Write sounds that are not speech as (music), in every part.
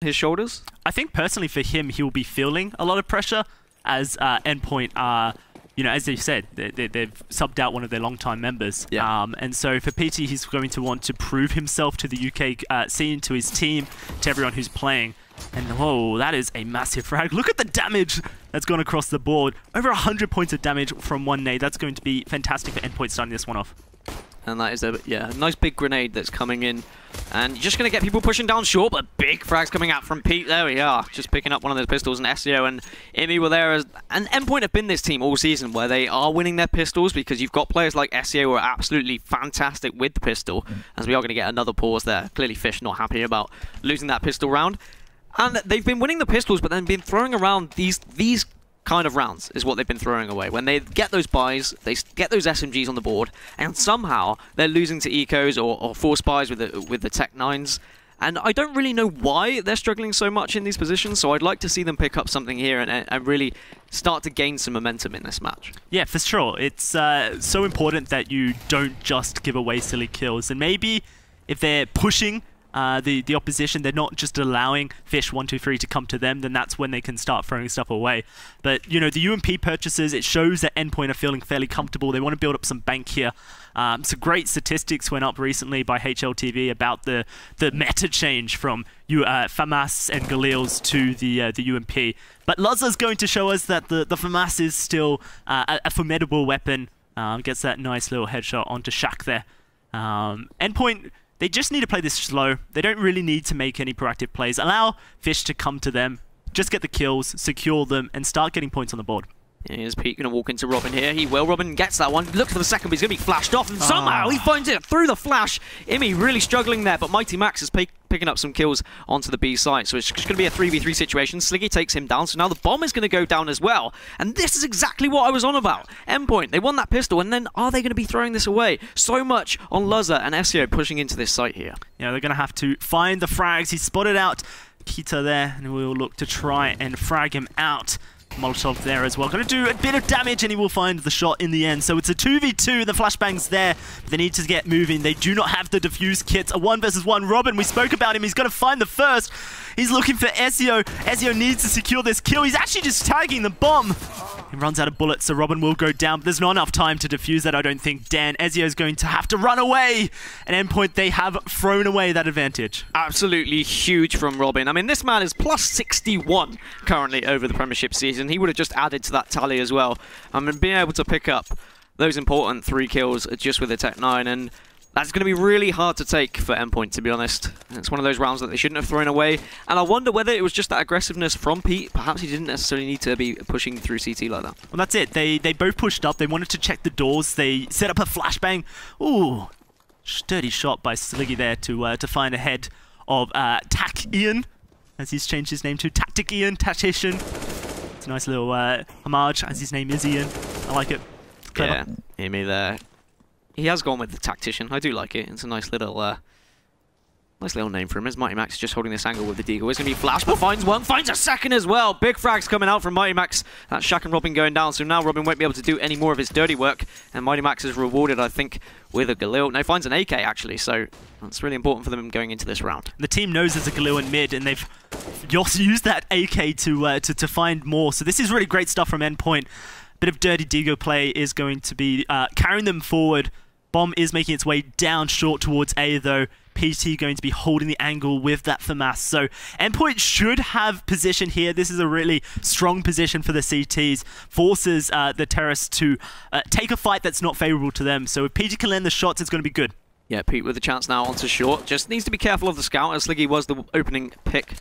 his shoulders? I think personally for him, he'll be feeling a lot of pressure as uh, Endpoint are, you know, as you said, they, they, they've subbed out one of their long-time members. Yeah. Um, and so for PT, he's going to want to prove himself to the UK uh, scene, to his team, to everyone who's playing. And whoa, that is a massive (laughs) frag. Look at the damage that's gone across the board. Over 100 points of damage from one nade. That's going to be fantastic for Endpoint starting this one off. And that is a yeah, nice big grenade that's coming in. And you're just going to get people pushing down short, but big frags coming out from Pete. There we are, just picking up one of those pistols. And SEO and Imi were there. As, and Endpoint have been this team all season where they are winning their pistols because you've got players like SEO who are absolutely fantastic with the pistol. As we are going to get another pause there. Clearly Fish not happy about losing that pistol round. And they've been winning the pistols, but then been throwing around these these kind of rounds is what they've been throwing away. When they get those buys, they get those SMGs on the board, and somehow they're losing to ecos or, or force buys with the with the Tech Nines. And I don't really know why they're struggling so much in these positions, so I'd like to see them pick up something here and, and really start to gain some momentum in this match. Yeah, for sure. It's uh, so important that you don't just give away silly kills. And maybe if they're pushing uh, the, the opposition, they're not just allowing Fish 123 to come to them, then that's when they can start throwing stuff away. But, you know, the UMP purchases, it shows that Endpoint are feeling fairly comfortable. They want to build up some bank here. Um, some great statistics went up recently by HLTV about the, the meta change from uh, FAMAS and Galil's to the uh, the UMP. But Lazza's going to show us that the, the FAMAS is still uh, a, a, formidable weapon. Um, gets that nice little headshot onto Shaq there. Um, Endpoint they just need to play this slow. They don't really need to make any proactive plays. Allow Fish to come to them, just get the kills, secure them, and start getting points on the board. Here's Pete going to walk into Robin here. He will. Robin gets that one. Looks for the second, but he's going to be flashed off. And somehow oh. he ah. finds it through the flash. Imi really struggling there, but Mighty Max is picking up some kills onto the B side. So it's just going to be a 3v3 situation. Sliggy takes him down. So now the bomb is going to go down as well. And this is exactly what I was on about. Endpoint, they won that pistol. And then are they going to be throwing this away? So much on Luzza and SEO pushing into this site here. Yeah, they're going to have to find the frags. He's spotted out Kita there. And we'll look to try and frag him out. Molotov there as well. Going to do a bit of damage and he will find the shot in the end. So it's a 2v2. The flashbang's there. They need to get moving. They do not have the defuse kits. A one versus one. Robin, we spoke about him. He's going to find the first. He's looking for Ezio. Ezio needs to secure this kill. He's actually just tagging the bomb. He runs out of bullets, so Robin will go down. But there's not enough time to defuse that, I don't think. Dan, Ezio is going to have to run away. And endpoint, they have thrown away that advantage. Absolutely huge from Robin. I mean, this man is plus 61 currently over the Premiership season. He would have just added to that tally as well. I mean, being able to pick up those important three kills just with the Tech 9 and that's going to be really hard to take for Endpoint, to be honest. It's one of those rounds that they shouldn't have thrown away. And I wonder whether it was just that aggressiveness from Pete. Perhaps he didn't necessarily need to be pushing through CT like that. Well, that's it. They they both pushed up. They wanted to check the doors. They set up a flashbang. Ooh, sturdy shot by Sliggy there to uh, to find a head of uh, Tac Ian, as he's changed his name to Tactic Ian, Tactician. It's a nice little uh, homage, as his name is Ian. I like it. Clever. Yeah, hear me there he has gone with the tactician. I do like it. It's a nice little, uh, nice little name for him. As Mighty Max just holding this angle with the Deagle. It's going to be Flash, but finds one, finds a second as well. Big frags coming out from Mighty Max. That's Shaq and Robin going down. So now Robin won't be able to do any more of his dirty work. And Mighty Max is rewarded, I think, with a Galil. No, finds an AK actually. So that's really important for them going into this round. The team knows there's a Galil in mid, and they've (laughs) used that AK to, uh, to to find more. So this is really great stuff from Endpoint. Bit of dirty Deagle play is going to be uh, carrying them forward Bomb is making its way down short towards A, though. PT going to be holding the angle with that FAMAS. So Endpoint should have position here. This is a really strong position for the CTs. Forces uh, the terrorists to uh, take a fight that's not favorable to them. So if PT can land the shots, it's going to be good. Yeah, Pete with a chance now onto short. Just needs to be careful of the scout, as Sliggy was the opening pick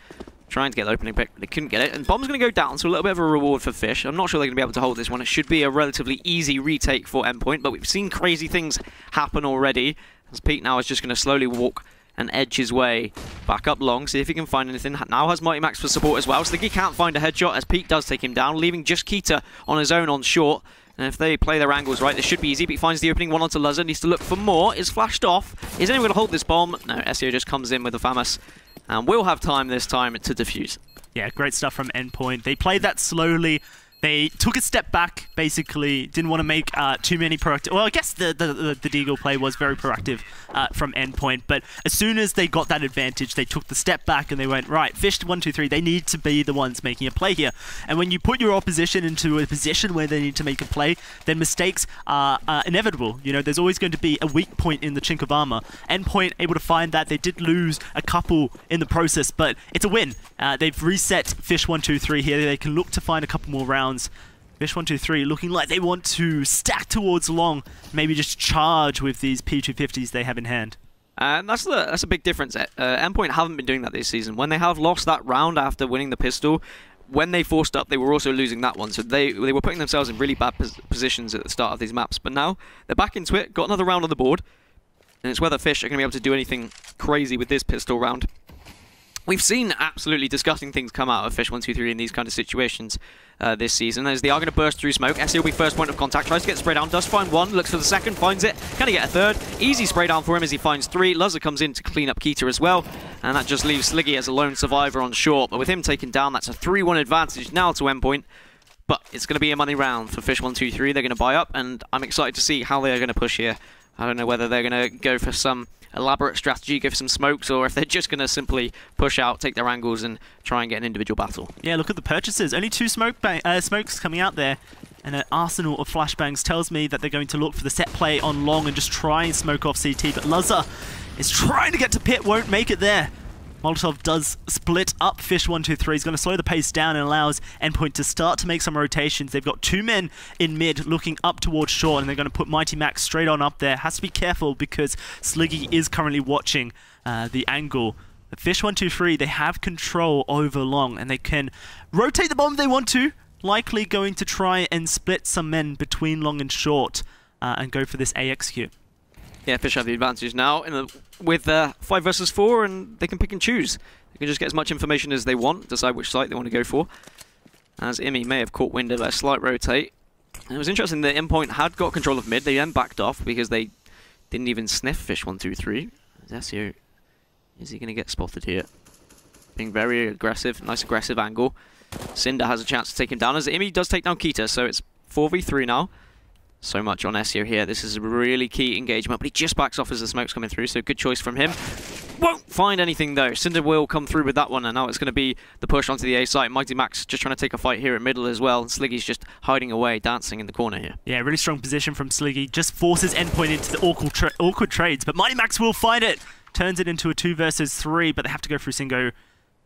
trying to get the opening pick, but they couldn't get it. And Bomb's going to go down, so a little bit of a reward for Fish. I'm not sure they're going to be able to hold this one. It should be a relatively easy retake for Endpoint, but we've seen crazy things happen already. As Pete now is just going to slowly walk and edge his way back up long, see if he can find anything. Now has Mighty Max for support as well, so he can't find a headshot as Pete does take him down, leaving just Kita on his own on short. And if they play their angles right, this should be easy. But he finds the opening one onto Luzza, needs to look for more. Is flashed off. Is anyone going to hold this bomb? No, SEO just comes in with the FAMAS. And we'll have time this time to defuse. Yeah, great stuff from Endpoint. They played that slowly. They took a step back, basically, didn't want to make uh, too many proactive. Well, I guess the, the, the, the Deagle play was very proactive uh, from endpoint, but as soon as they got that advantage, they took the step back and they went, right, Fish 1, 2, 3, they need to be the ones making a play here. And when you put your opposition into a position where they need to make a play, then mistakes are inevitable. You know, there's always going to be a weak point in the chink of armor. Endpoint able to find that. They did lose a couple in the process, but it's a win. Uh, they've reset Fish 1, 2, 3 here. They can look to find a couple more rounds rounds. Fish 123 looking like they want to stack towards long, maybe just charge with these P250s they have in hand. And that's the, that's a big difference. Uh, Endpoint haven't been doing that this season. When they have lost that round after winning the pistol, when they forced up, they were also losing that one. So they they were putting themselves in really bad pos positions at the start of these maps. But now they're back into it, got another round on the board, and it's whether Fish are going to be able to do anything crazy with this pistol round. We've seen absolutely disgusting things come out of Fish 123 in these kind of situations uh, this season. As they are going to burst through smoke, SE will be first point of contact, tries to get spray down, does find one, looks for the second, finds it, can he get a third? Easy spray down for him as he finds three. Luzza comes in to clean up Keita as well, and that just leaves Sliggy as a lone survivor on short. But with him taken down, that's a 3-1 advantage now to Endpoint. But it's going to be a money round for Fish 123. They're going to buy up, and I'm excited to see how they are going to push here. I don't know whether they're going to go for some elaborate strategy, give some smokes, or if they're just going to simply push out, take their angles, and try and get an individual battle. Yeah, look at the purchases. Only two smoke uh, smokes coming out there. And an arsenal of flashbangs tells me that they're going to look for the set play on long and just try and smoke off CT. But Luzza is trying to get to pit, won't make it there. Molotov does split up Fish 123. He's going to slow the pace down and allows Endpoint to start to make some rotations. They've got two men in mid looking up towards short, and they're going to put Mighty Max straight on up there. Has to be careful because Sliggy is currently watching uh, the angle. Fish 123, they have control over long, and they can rotate the bomb if they want to. Likely going to try and split some men between long and short uh, and go for this AXQ. Yeah, Fish have the advantage now in the, with uh, 5 versus 4, and they can pick and choose. They can just get as much information as they want, decide which site they want to go for. As Imi may have caught wind of a slight rotate. And it was interesting that Endpoint had got control of mid, they then backed off because they didn't even sniff Fish 123. Ezio, is he going to get spotted here? Being very aggressive, nice aggressive angle. Cinder has a chance to take him down as Imi does take down Keita, so it's 4v3 now so much on Ezio here. This is a really key engagement, but he just backs off as the smoke's coming through, so good choice from him. Won't find anything though. Cinder will come through with that one, and now it's going to be the push onto the A site. Mighty Max just trying to take a fight here at middle as well. And Sliggy's just hiding away, dancing in the corner here. Yeah, really strong position from Sliggy. Just forces Endpoint into the awkward, tra awkward trades, but Mighty Max will find it. Turns it into a two versus three, but they have to go through Singo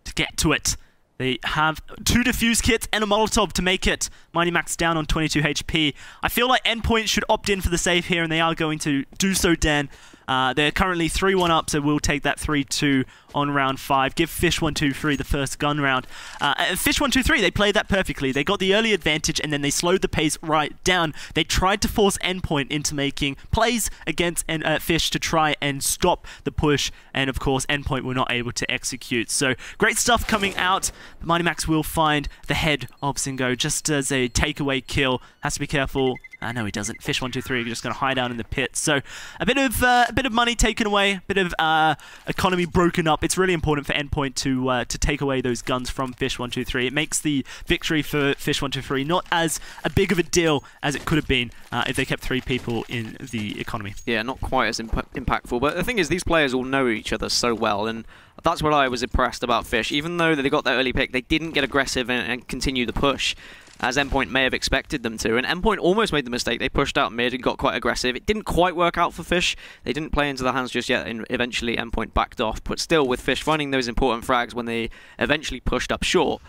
to get to it. They have two defuse kits and a Molotov to make it. Mighty Max down on 22 HP. I feel like Endpoint should opt in for the save here, and they are going to do so, Dan. Uh, they're currently 3-1 up, so we'll take that 3-2 on round 5. Give Fish 1-2-3 the first gun round. Uh, Fish 1-2-3, they played that perfectly. They got the early advantage, and then they slowed the pace right down. They tried to force Endpoint into making plays against uh, Fish to try and stop the push, and of course, Endpoint were not able to execute. So, great stuff coming out. Mighty Max will find the head of Singo just as a takeaway kill. Has to be careful uh, no, he doesn't. Fish one two three. Just going to hide out in the pit. So a bit of uh, a bit of money taken away, a bit of uh, economy broken up. It's really important for Endpoint to uh, to take away those guns from Fish one two three. It makes the victory for Fish one two three not as a big of a deal as it could have been uh, if they kept three people in the economy. Yeah, not quite as imp impactful. But the thing is, these players all know each other so well, and that's what I was impressed about Fish. Even though they got that early pick, they didn't get aggressive and, and continue the push as Endpoint may have expected them to. And Endpoint almost made the mistake. They pushed out mid and got quite aggressive. It didn't quite work out for Fish. They didn't play into the hands just yet, and eventually Endpoint backed off. But still, with Fish finding those important frags when they eventually pushed up short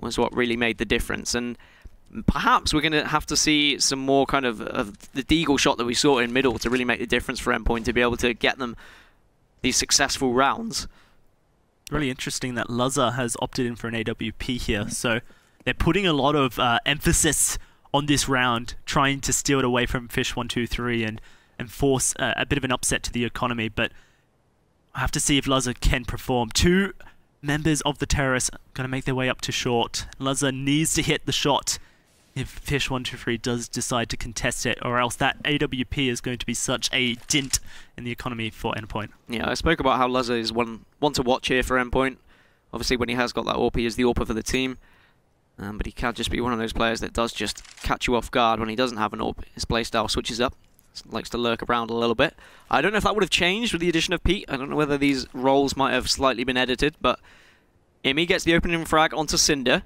was what really made the difference. And perhaps we're going to have to see some more kind of, of the deagle shot that we saw in middle to really make the difference for Endpoint to be able to get them these successful rounds. Really interesting that Luzza has opted in for an AWP here. So they're putting a lot of uh, emphasis on this round, trying to steal it away from Fish 123 and, and force uh, a bit of an upset to the economy. But I have to see if Luzza can perform. Two members of the terrorists going to make their way up to short. Luzza needs to hit the shot if Fish 123 does decide to contest it, or else that AWP is going to be such a dint in the economy for Endpoint. Yeah, I spoke about how Luzza is one, one to watch here for Endpoint. Obviously, when he has got that AWP, he is the AWP for the team. Um, but he can just be one of those players that does just catch you off guard when he doesn't have an AWP. His playstyle switches up, likes to lurk around a little bit. I don't know if that would have changed with the addition of Pete. I don't know whether these roles might have slightly been edited, but Imi gets the opening frag onto Cinder.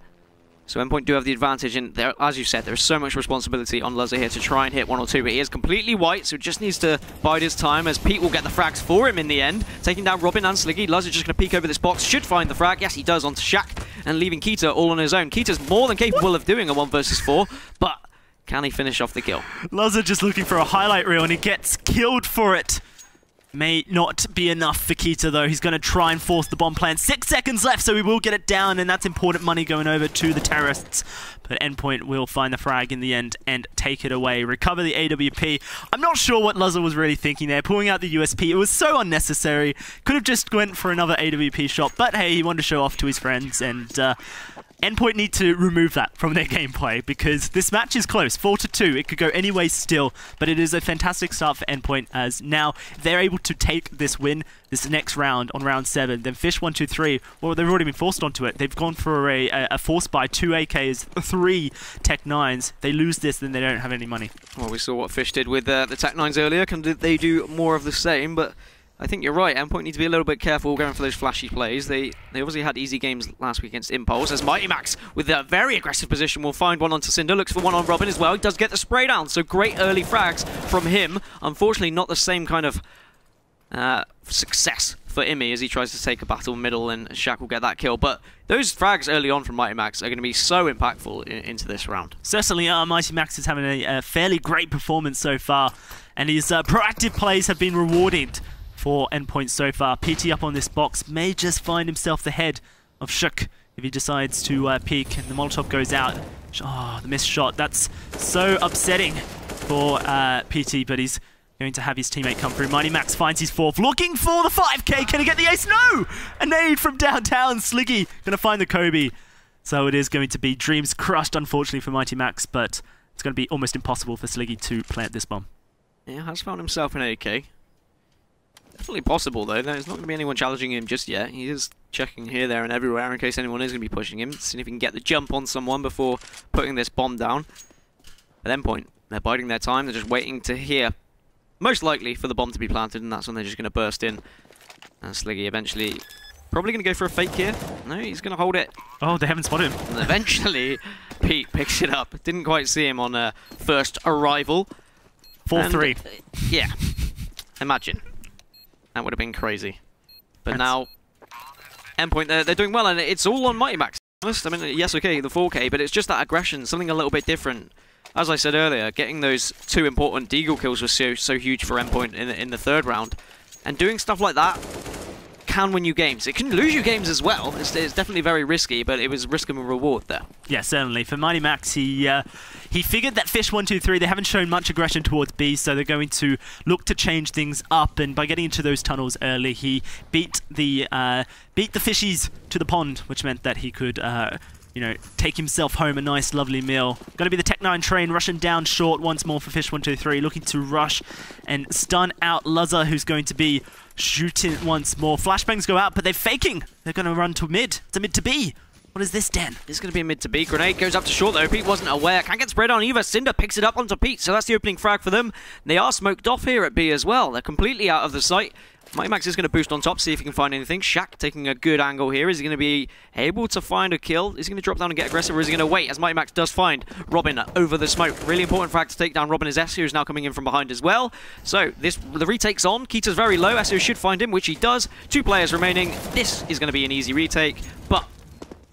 So Endpoint do have the advantage, and there, as you said, there's so much responsibility on Luzzer here to try and hit one or two, but he is completely white, so just needs to bide his time as Pete will get the frags for him in the end, taking down Robin and Sliggy. Luzzer just going to peek over this box, should find the frag. Yes, he does onto Shaq, and leaving Keita all on his own. Keita's more than capable of doing a 1 versus 4, but can he finish off the kill? Luzzer just looking for a highlight reel, and he gets killed for it. May not be enough for Keita, though. He's going to try and force the bomb plan. Six seconds left, so we will get it down, and that's important money going over to the terrorists. But Endpoint will find the frag in the end and take it away. Recover the AWP. I'm not sure what Luzzer was really thinking there, pulling out the USP. It was so unnecessary. Could have just went for another AWP shot, but hey, he wanted to show off to his friends, and... Uh, Endpoint need to remove that from their gameplay because this match is close, 4 to 2. It could go any way still, but it is a fantastic start for Endpoint as now they're able to take this win this next round on round 7. Then Fish 1 2 3, well, they've already been forced onto it. They've gone for a, a, a force by 2 AKs, 3 Tech 9s. They lose this, then they don't have any money. Well, we saw what Fish did with uh, the Tech 9s earlier. Can they do more of the same? But I think you're right. Endpoint need to be a little bit careful going for those flashy plays. They they obviously had easy games last week against Impulse. As Mighty Max, with a very aggressive position, will find one onto Cinder. Looks for one on Robin as well. He does get the spray down. So great early frags from him. Unfortunately, not the same kind of uh, success for Imi as he tries to take a battle middle and Shaq will get that kill. But those frags early on from Mighty Max are going to be so impactful in, into this round. Certainly, uh, Mighty Max is having a, a, fairly great performance so far, and his uh, proactive plays have been rewarded for endpoints so far. PT up on this box may just find himself the head of Shook if he decides to uh, peek and the Molotov goes out. Oh, the missed shot. That's so upsetting for uh, PT, but he's going to have his teammate come through. Mighty Max finds his fourth, looking for the 5k. Can he get the ace? No! A nade from downtown. Sliggy going to find the Kobe. So it is going to be dreams crushed, unfortunately, for Mighty Max, but it's going to be almost impossible for Sliggy to plant this bomb. Yeah, has found himself an AK. Definitely possible, though. There's not going to be anyone challenging him just yet. He is checking here, there, and everywhere in case anyone is going to be pushing him. Seeing if he can get the jump on someone before putting this bomb down. At endpoint, they're biding their time. They're just waiting to hear, most likely, for the bomb to be planted, and that's when they're just going to burst in. And Sliggy eventually probably going to go for a fake here. No, he's going to hold it. Oh, they haven't spotted him. And eventually, (laughs) Pete picks it up. Didn't quite see him on uh, first arrival. 4-3. Yeah. Imagine. That would have been crazy. But That's now, Endpoint, they're, they're doing well, and it's all on Mighty Max. I mean, yes, okay, the 4K, but it's just that aggression, something a little bit different. As I said earlier, getting those two important Deagle kills was so, so huge for Endpoint in, in the third round. And doing stuff like that can win you games. It can lose you games as well. It's, it's definitely very risky, but it was risk and reward there. Yeah, certainly. For Mighty Max, he uh, he figured that Fish 123, they haven't shown much aggression towards B, so they're going to look to change things up. And by getting into those tunnels early, he beat the uh, beat the fishies to the pond, which meant that he could uh, you know, take himself home a nice, lovely meal. Going to be the Tech 9 train rushing down short once more for Fish 123, looking to rush and stun out Luzzer, who's going to be shooting it once more. Flashbangs go out, but they're faking. They're going to run to mid. It's a mid to B. What is this, Dan? This is going to be a mid to B. Grenade goes up to short, though. Pete wasn't aware. Can't get spread on either. Cinder picks it up onto Pete, so that's the opening frag for them. They are smoked off here at B as well. They're completely out of the sight. Mighty Max is going to boost on top, see if he can find anything. Shaq taking a good angle here. Is he going to be able to find a kill? Is he going to drop down and get aggressive, or is he going to wait as Mighty Max does find Robin over the smoke? Really important frag to take down Robin is Ezio, who's now coming in from behind as well. So this the retake's on. Keita's very low. Ezio should find him, which he does. Two players remaining. This is going to be an easy retake, but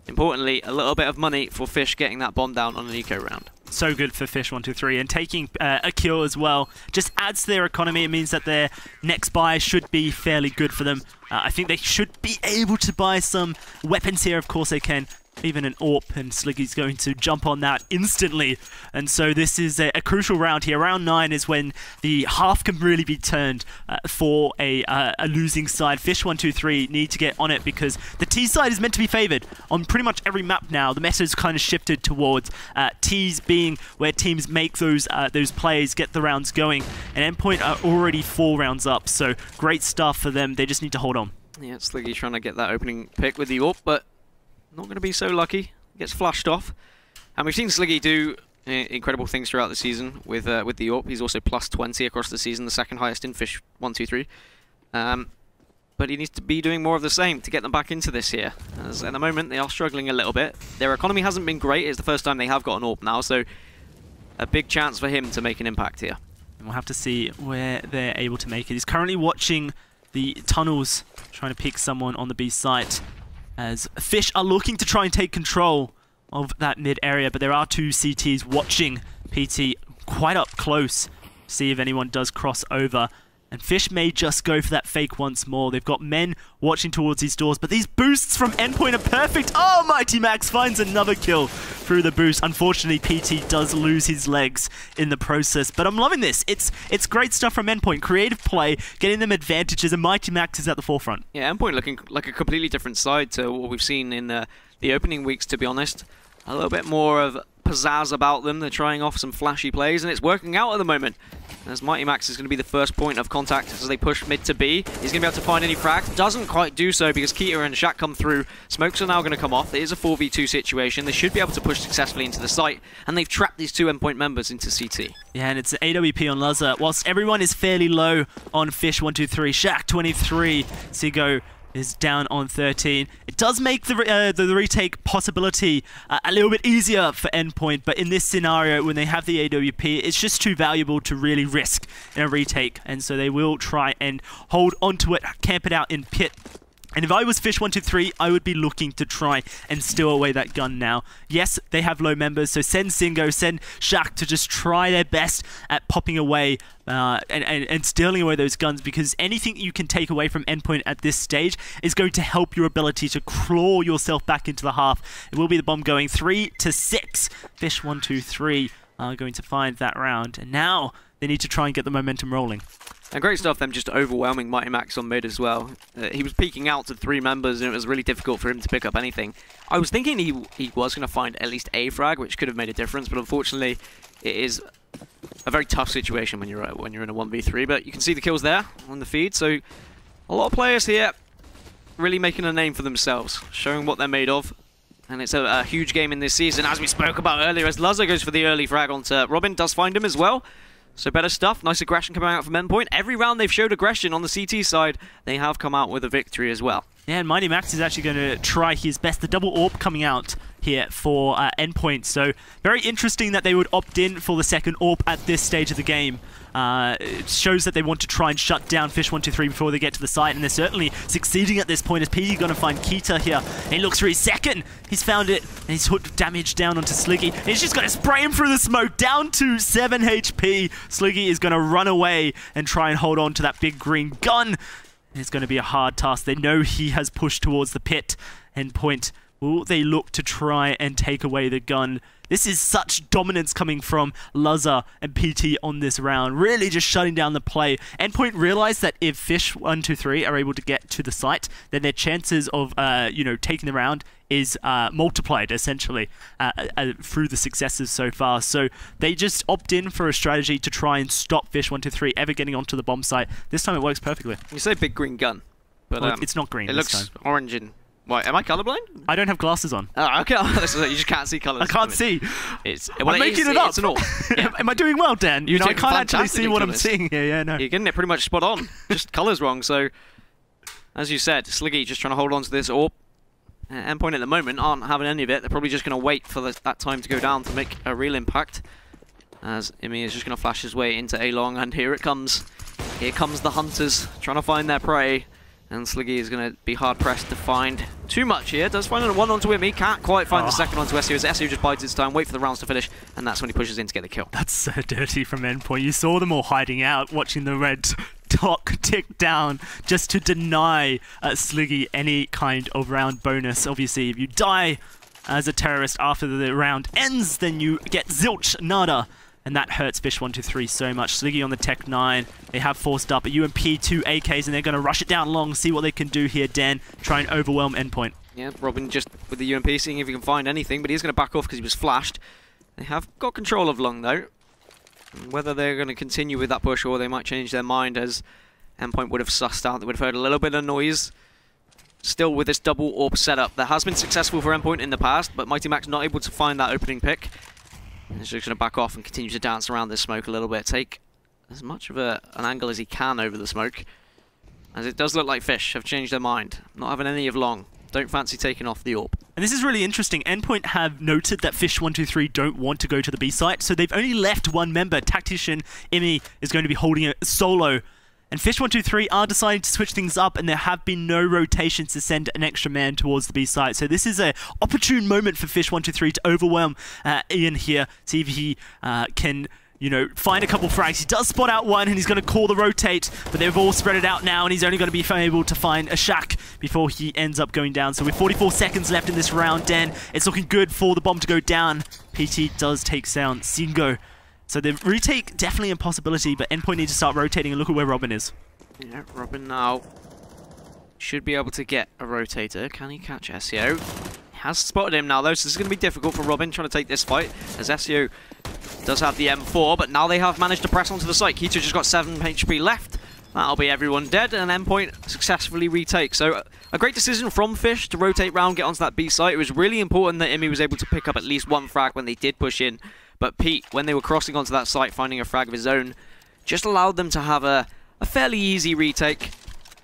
importantly, a little bit of money for Fish getting that bomb down on an eco round so good for Fish 123 and taking uh, a kill as well just adds to their economy. It means that their next buy should be fairly good for them. Uh, I think they should be able to buy some weapons here. Of course they can even an AWP, and Sliggy's going to jump on that instantly. And so this is a, a crucial round here. Round 9 is when the half can really be turned uh, for a, uh, a losing side. Fish 123 need to get on it because the T side is meant to be favoured on pretty much every map now. The meta has kind of shifted towards uh, T's being where teams make those uh, those plays, get the rounds going. And Endpoint are already four rounds up, so great stuff for them. They just need to hold on. Yeah, Sliggy trying to get that opening pick with the AWP, but not going to be so lucky. gets flushed off. And we've seen Sliggy do uh, incredible things throughout the season with uh, with the AWP. He's also plus 20 across the season, the second highest in Fish 123. Um, but he needs to be doing more of the same to get them back into this here. As at the moment, they are struggling a little bit. Their economy hasn't been great. It's the first time they have got an AWP now, so a big chance for him to make an impact here. And we'll have to see where they're able to make it. He's currently watching the tunnels, trying to pick someone on the B site, as Fish are looking to try and take control of that mid area, but there are two CTs watching PT quite up close, see if anyone does cross over. And Fish may just go for that fake once more. They've got men watching towards these doors, but these boosts from Endpoint are perfect. Oh, Mighty Max finds another kill through the boost. Unfortunately, PT does lose his legs in the process, but I'm loving this. It's it's great stuff from Endpoint. Creative play, getting them advantages, and Mighty Max is at the forefront. Yeah, Endpoint looking like a completely different side to what we've seen in the, the opening weeks, to be honest. A little bit more of pizzazz about them. They're trying off some flashy plays, and it's working out at the moment. As Mighty Max is going to be the first point of contact as they push mid to B. He's going to be able to find any frags. Doesn't quite do so because Keita and Shaq come through. Smokes are now going to come off. It is a 4v2 situation. They should be able to push successfully into the site, and they've trapped these two endpoint members into CT. Yeah, and it's AWP on Lazar. Whilst everyone is fairly low on Fish 123, Shaq 23, Sigo is down on 13. It does make the, uh, the, retake possibility uh, a little bit easier for Endpoint, but in this scenario, when they have the AWP, it's just too valuable to really risk in a retake, and so they will try and hold onto it, camp it out in pit, and if I was Fish123, I would be looking to try and steal away that gun now. Yes, they have low members, so send Singo, send Shaq to just try their best at popping away uh, and, and, and, stealing away those guns because anything you can take away from Endpoint at this stage is going to help your ability to claw yourself back into the half. It will be the bomb going 3 to 6. Fish123 are going to find that round. And now they need to try and get the momentum rolling. And great stuff, them just overwhelming Mighty Max on mid as well. Uh, he was peeking out to three members, and it was really difficult for him to pick up anything. I was thinking he he was going to find at least a frag, which could have made a difference, but unfortunately, it is a very tough situation when you're when you're in a 1v3. But you can see the kills there on the feed, so a lot of players here really making a name for themselves, showing what they're made of. And it's a, a huge game in this season, as we spoke about earlier, as Lazo goes for the early frag onto Robin, does find him as well. So better stuff, nice aggression coming out from Endpoint. Every round they've showed aggression on the CT side, they have come out with a victory as well. Yeah, and Mighty Max is actually going to try his best. The double AWP coming out here for uh, Endpoint. So very interesting that they would opt in for the second AWP at this stage of the game. Uh, shows that they want to try and shut down Fish123 before they get to the site, and they're certainly succeeding at this point as PT going to find Keita here. he looks for his second. He's found it, and he's hooked damage down onto Sliggy. He's just going to spray him through the smoke, down to 7 HP. Sliggy is going to run away and try and hold on to that big green gun. It's going to be a hard task. They know he has pushed towards the pit. Endpoint Will they look to try and take away the gun? This is such dominance coming from Lazar and PT on this round, really just shutting down the play. Endpoint realized that if Fish 123 are able to get to the site, then their chances of, uh, you know, taking the round is uh, multiplied essentially uh, uh, through the successes so far. So they just opt in for a strategy to try and stop Fish 123 ever getting onto the bomb site. This time it works perfectly. You say big green gun, but well, um, it's not green. It looks time. orange and why, am I colorblind? I don't have glasses on. Oh, okay. (laughs) you just can't see colors. I can't see. It's, well, I'm making it, it up. It's an all. (laughs) Yeah. am I doing well, Dan? You know, I can't actually see what colours. I'm seeing here. Yeah, no. You're getting it pretty much spot on. just (laughs) colors wrong. So, as you said, Sliggy just trying to hold on to this AWP. Uh, Endpoint at the moment aren't having any of it. They're probably just going to wait for the, that time to go down to make a real impact. As Imi is just going to flash his way into A long, and here it comes. Here comes the hunters trying to find their prey. And Sliggy is going to be hard-pressed to find too much here. Does find a one onto him. He can't quite find oh. the second onto SU as SU just bides his time, wait for the rounds to finish, and that's when he pushes in to get the kill. That's so dirty from Endpoint. You saw them all hiding out, watching the red (laughs) dock tick down just to deny uh, Sliggy any kind of round bonus. Obviously, if you die as a terrorist after the round ends, then you get zilch, nada and that hurts Fish123 so much. Sliggy on the Tech 9, they have forced up a UMP, two AKs, and they're going to rush it down long, see what they can do here, Dan, try and overwhelm Endpoint. Yeah, Robin just with the UMP, seeing if he can find anything, but he's going to back off because he was flashed. They have got control of Long, though. Whether they're going to continue with that push or they might change their mind as Endpoint would have sussed out, they would have heard a little bit of noise still with this double AWP setup that has been successful for Endpoint in the past, but Mighty Max not able to find that opening pick. He's just going to back off and continue to dance around this smoke a little bit. Take as much of a, an angle as he can over the smoke. As it does look like Fish have changed their mind. Not having any of long. Don't fancy taking off the AWP. And this is really interesting. Endpoint have noted that Fish123 don't want to go to the B site, so they've only left one member. Tactician Imi is going to be holding it solo. And Fish123 are deciding to switch things up, and there have been no rotations to send an extra man towards the B site. So this is an opportune moment for Fish123 to overwhelm uh, Ian here, see if he uh, can you know, find a couple frags. He does spot out one, and he's going to call the rotate, but they've all spread it out now, and he's only going to be able to find a shack before he ends up going down. So with 44 seconds left in this round, Dan, it's looking good for the bomb to go down. PT does take sound. Singo. So the retake, definitely a possibility, but Endpoint need to start rotating, and look at where Robin is. Yeah, Robin now should be able to get a rotator. Can he catch SEO? Has spotted him now, though, so this is going to be difficult for Robin trying to take this fight, as SEO does have the M4, but now they have managed to press onto the site. Keita just got 7 HP left. That'll be everyone dead, and Endpoint successfully retake. So a great decision from Fish to rotate round, get onto that B site. It was really important that Imi was able to pick up at least one frag when they did push in. But Pete, when they were crossing onto that site, finding a frag of his own, just allowed them to have a, a fairly easy retake.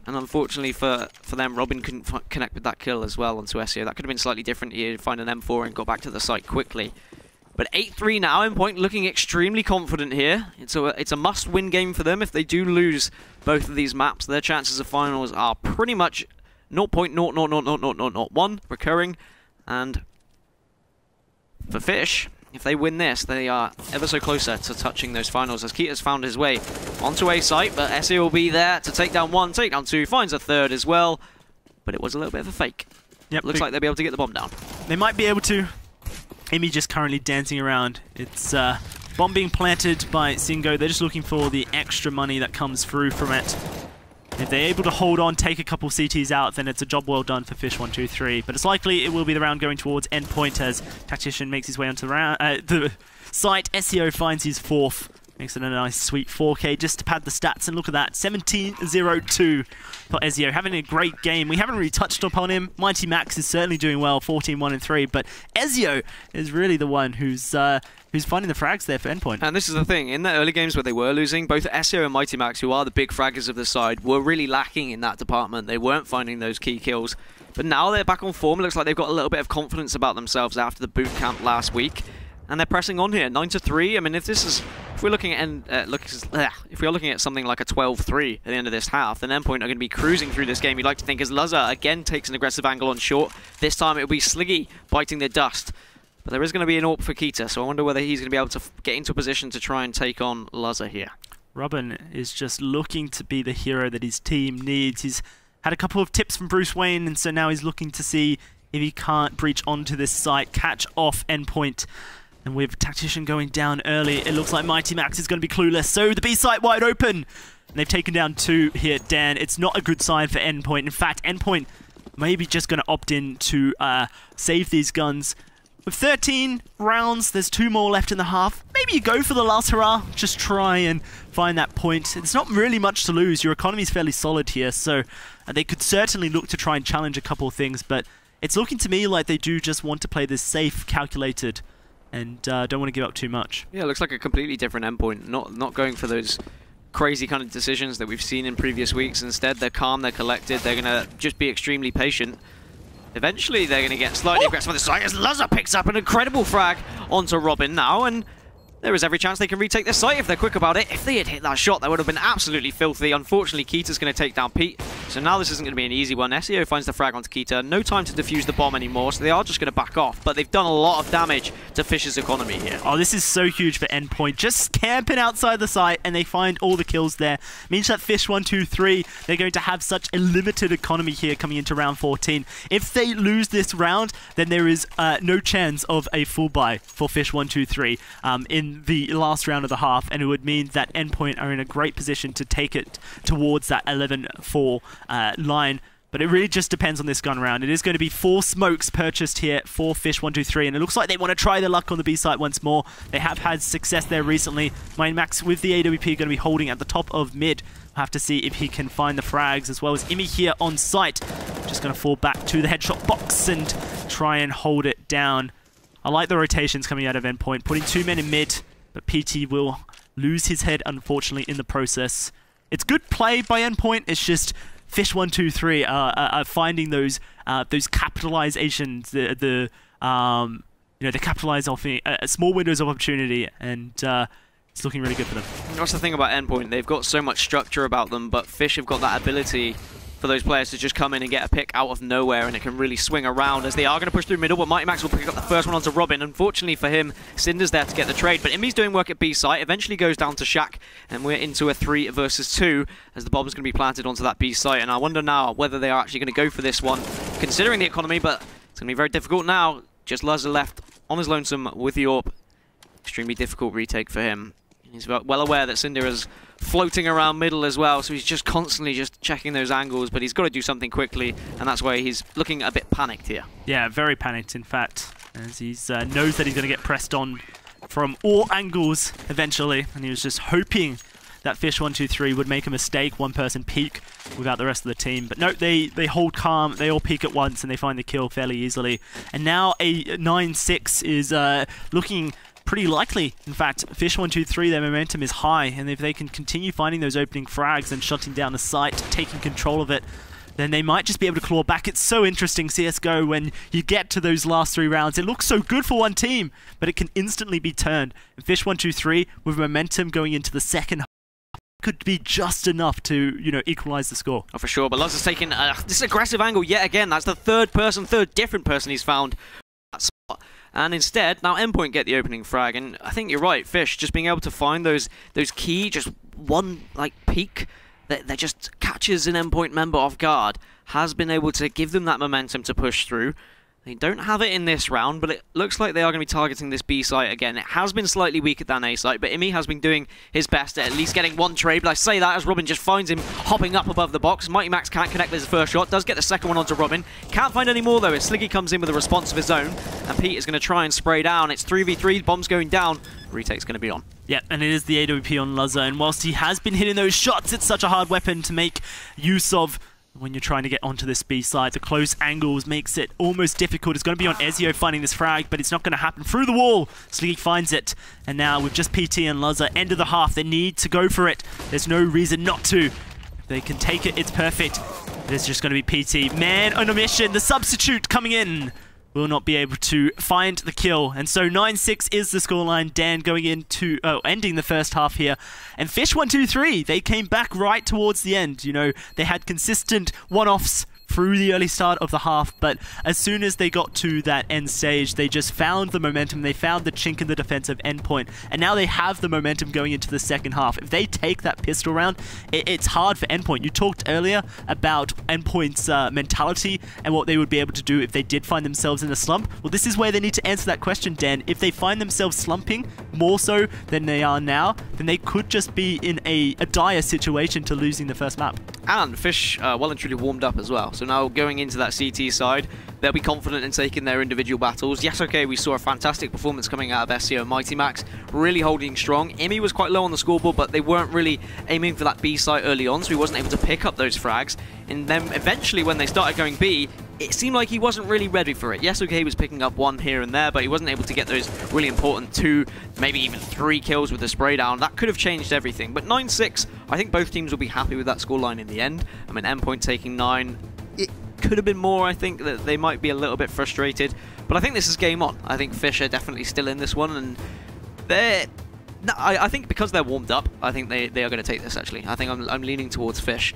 And unfortunately for, for them, Robin couldn't connect with that kill as well onto SEO. That could have been slightly different. He'd find an M4 and got back to the site quickly. But 8-3 now, Endpoint, looking extremely confident here. It's a, it's a must-win game for them. If they do lose both of these maps, their chances of finals are pretty much 0.0000001 recurring. And for Fish, if they win this, they are ever so closer to touching those finals as Keita's found his way onto a site, but SE will be there to take down one, take down two, finds a third as well. But it was a little bit of a fake. Yep, Looks like they'll be able to get the bomb down. They might be able to. Amy just currently dancing around. It's uh, bomb being planted by Singo. They're just looking for the extra money that comes through from it. If they're able to hold on, take a couple CTs out, then it's a job well done for Fish123. But it's likely it will be the round going towards endpoint as Tactician makes his way onto the, round, uh, the (laughs) site. SEO finds his fourth. Makes it a nice sweet 4K just to pad the stats. And look at that, 17-0-2 for Ezio. Having a great game. We haven't really touched upon him. Mighty Max is certainly doing well, 14-1-3. But Ezio is really the one who's uh, who's finding the frags there for Endpoint. And this is the thing, in the early games where they were losing, both Ezio and Mighty Max, who are the big fraggers of the side, were really lacking in that department. They weren't finding those key kills. But now they're back on form. It looks like they've got a little bit of confidence about themselves after the boot camp last week. And they're pressing on here, 9 to 3. I mean, if this is, if we're looking at, uh, look, if we are looking at something like a 12-3 at the end of this half, then Endpoint are going to be cruising through this game. You'd like to think as Luzza again takes an aggressive angle on short. This time it'll be Sliggy biting the dust. But there is going to be an AWP for Kita, so I wonder whether he's going to be able to get into a position to try and take on Lazar here. Robin is just looking to be the hero that his team needs. He's had a couple of tips from Bruce Wayne, and so now he's looking to see if he can't breach onto this site, catch off endpoint. And with Tactician going down early, it looks like Mighty Max is going to be clueless. So the B site wide open. And they've taken down two here, Dan. It's not a good sign for Endpoint. In fact, Endpoint maybe just going to opt in to uh, save these guns with 13 rounds, there's two more left in the half. Maybe you go for the last hurrah. Just try and find that point. It's not really much to lose. Your economy is fairly solid here, so uh, they could certainly look to try and challenge a couple of things, but it's looking to me like they do just want to play this safe, calculated, and uh, don't want to give up too much. Yeah, it looks like a completely different endpoint. Not not going for those crazy kind of decisions that we've seen in previous weeks. Instead, they're calm, they're collected, they're going to just be extremely patient. Eventually, they're going to get slightly oh. aggressive on the side as Luzza picks up an incredible frag onto Robin now, and there is every chance they can retake this site if they're quick about it. If they had hit that shot, that would have been absolutely filthy. Unfortunately, Keita's going to take down Pete. So now this isn't going to be an easy one. SEO finds the frag onto Keita. No time to defuse the bomb anymore, so they are just going to back off. But they've done a lot of damage to Fish's economy here. Oh, this is so huge for Endpoint. Just camping outside the site, and they find all the kills there. Means that Fish 1, 2, 3, they're going to have such a limited economy here coming into round 14. If they lose this round, then there is uh, no chance of a full buy for Fish 1, 2, 3 um, in the last round of the half, and it would mean that Endpoint are in a great position to take it towards that 11-4 uh, line But it really just depends on this gun round. It is going to be four smokes purchased here for Fish123, and it looks like they want to try their luck on the B site once more. They have had success there recently. Mighty Max with the AWP going to be holding at the top of mid. We'll have to see if he can find the frags, as well as Imi here on site. Just going to fall back to the headshot box and try and hold it down. I like the rotations coming out of Endpoint, putting two men in mid, but PT will lose his head, unfortunately, in the process. It's good play by Endpoint, it's just Fish one two three are, are finding those uh, those capitalizations, the the um, you know they capitalize off uh, small windows of opportunity, and uh, it's looking really good for them. That's the thing about Endpoint; they've got so much structure about them, but Fish have got that ability for those players to just come in and get a pick out of nowhere and it can really swing around as they are going to push through middle but Mighty Max will pick up the first one onto Robin. Unfortunately for him, Cinder's there to get the trade but Imi's doing work at B site, eventually goes down to Shaq and we're into a 3 versus 2 as the bomb's going to be planted onto that B site and I wonder now whether they are actually going to go for this one considering the economy but it's going to be very difficult now. Just Luzza left on his lonesome with the AWP. Extremely difficult retake for him. He's well aware that Cinder is floating around middle as well, so he's just constantly just checking those angles, but he's got to do something quickly, and that's why he's looking a bit panicked here. Yeah, very panicked, in fact, as he uh, knows that he's going to get pressed on from all angles eventually, and he was just hoping that Fish123 would make a mistake, one person peek without the rest of the team. But no, they, they hold calm, they all peek at once, and they find the kill fairly easily. And now a 9-6 is uh, looking pretty likely. In fact, Fish123, their momentum is high, and if they can continue finding those opening frags and shutting down the site, taking control of it, then they might just be able to claw back. It's so interesting, CSGO, when you get to those last three rounds. It looks so good for one team, but it can instantly be turned. And Fish123, with momentum going into the second could be just enough to, you know, equalize the score. Oh, for sure. But Luz has taken uh, this aggressive angle yet again. That's the third person, third different person he's found. That spot. And instead, now Endpoint get the opening frag, and I think you're right, Fish, just being able to find those those key, just one, like, peak that, that just catches an Endpoint member off guard, has been able to give them that momentum to push through. They don't have it in this round, but it looks like they are going to be targeting this B site again. It has been slightly weaker than A site, but Imi has been doing his best at at least getting one trade. But I say that as Robin just finds him hopping up above the box. Mighty Max can't connect with his first shot, does get the second one onto Robin. Can't find any more though, as Sliggy comes in with a response of his own, and Pete is going to try and spray down. It's 3v3, bomb's going down. Retake's going to be on. Yeah, and it is the AWP on Luzza, and whilst he has been hitting those shots, it's such a hard weapon to make use of when you're trying to get onto this B side. The close angles makes it almost difficult. It's going to be on Ezio finding this frag, but it's not going to happen. Through the wall, Sliggy finds it. And now with just PT and Luzza, end of the half, they need to go for it. There's no reason not to. If they can take it, it's perfect. It's just going to be PT. Man on a mission, the substitute coming in will not be able to find the kill. And so 9-6 is the scoreline. Dan going into, oh, ending the first half here. And Fish 1-2-3, they came back right towards the end. You know, they had consistent one-offs through the early start of the half, but as soon as they got to that end stage, they just found the momentum, they found the chink in the defensive endpoint, and now they have the momentum going into the second half. If they take that pistol round, it, it's hard for endpoint. You talked earlier about endpoint's uh, mentality and what they would be able to do if they did find themselves in a slump. Well, this is where they need to answer that question, Dan. If they find themselves slumping more so than they are now, then they could just be in a, a dire situation to losing the first map. And Fish uh, well and truly warmed up as well. So now going into that CT side, they'll be confident in taking their individual battles. Yes, okay, we saw a fantastic performance coming out of SEO Mighty Max, really holding strong. Imi was quite low on the scoreboard, but they weren't really aiming for that B site early on, so he wasn't able to pick up those frags. And then eventually, when they started going B, it seemed like he wasn't really ready for it. Yes, okay, he was picking up one here and there, but he wasn't able to get those really important two, maybe even three kills with the spray down. That could have changed everything. But 9-6, I think both teams will be happy with that scoreline in the end. I mean, Endpoint taking 9, it could have been more. I think that they might be a little bit frustrated. But I think this is game on. I think Fish are definitely still in this one, and they're... No, I, I think because they're warmed up, I think they, they are going to take this, actually. I think I'm, I'm leaning towards Fish.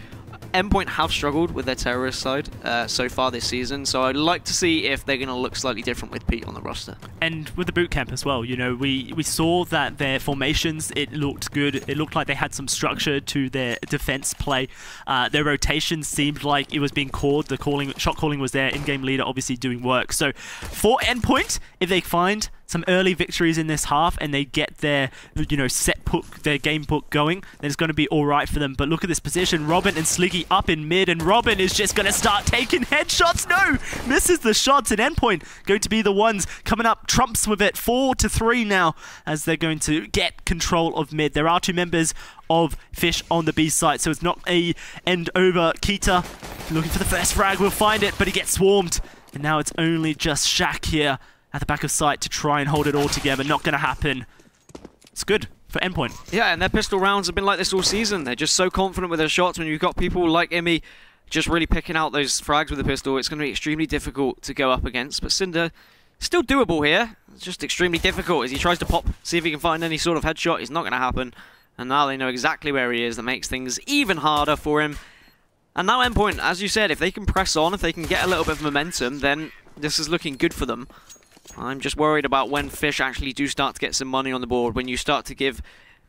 Endpoint have struggled with their terrorist side uh, so far this season, so I'd like to see if they're going to look slightly different with Pete on the roster. And with the boot camp as well, you know, we, we saw that their formations, it looked good. It looked like they had some structure to their defense play. Uh, their rotations seemed like it was being called. The calling, shot calling was there. In-game leader obviously doing work. So for Endpoint, if they find some early victories in this half and they get their you know set book their game book going, then it's going to be all right for them. But look at this position: Robin and Sliggy up in mid, and Robin is just going to start taking headshots. No, misses the shots. at Endpoint going to be the ones coming up. Trumps with it, four to three now, as they're going to get control of mid. There are two members of Fish on the B side, so it's not a end over. Kita looking for the first frag, We'll find it, but he gets swarmed. And now it's only just Shaq here at the back of sight to try and hold it all together. Not going to happen. It's good for Endpoint. Yeah, and their pistol rounds have been like this all season. They're just so confident with their shots. When you've got people like Emmy just really picking out those frags with the pistol, it's going to be extremely difficult to go up against. But Cinder, still doable here. It's just extremely difficult as he tries to pop, see if he can find any sort of headshot. It's not going to happen. And now they know exactly where he is. That makes things even harder for him. And now Endpoint, as you said, if they can press on, if they can get a little bit of momentum, then this is looking good for them. I'm just worried about when Fish actually do start to get some money on the board. When you start to give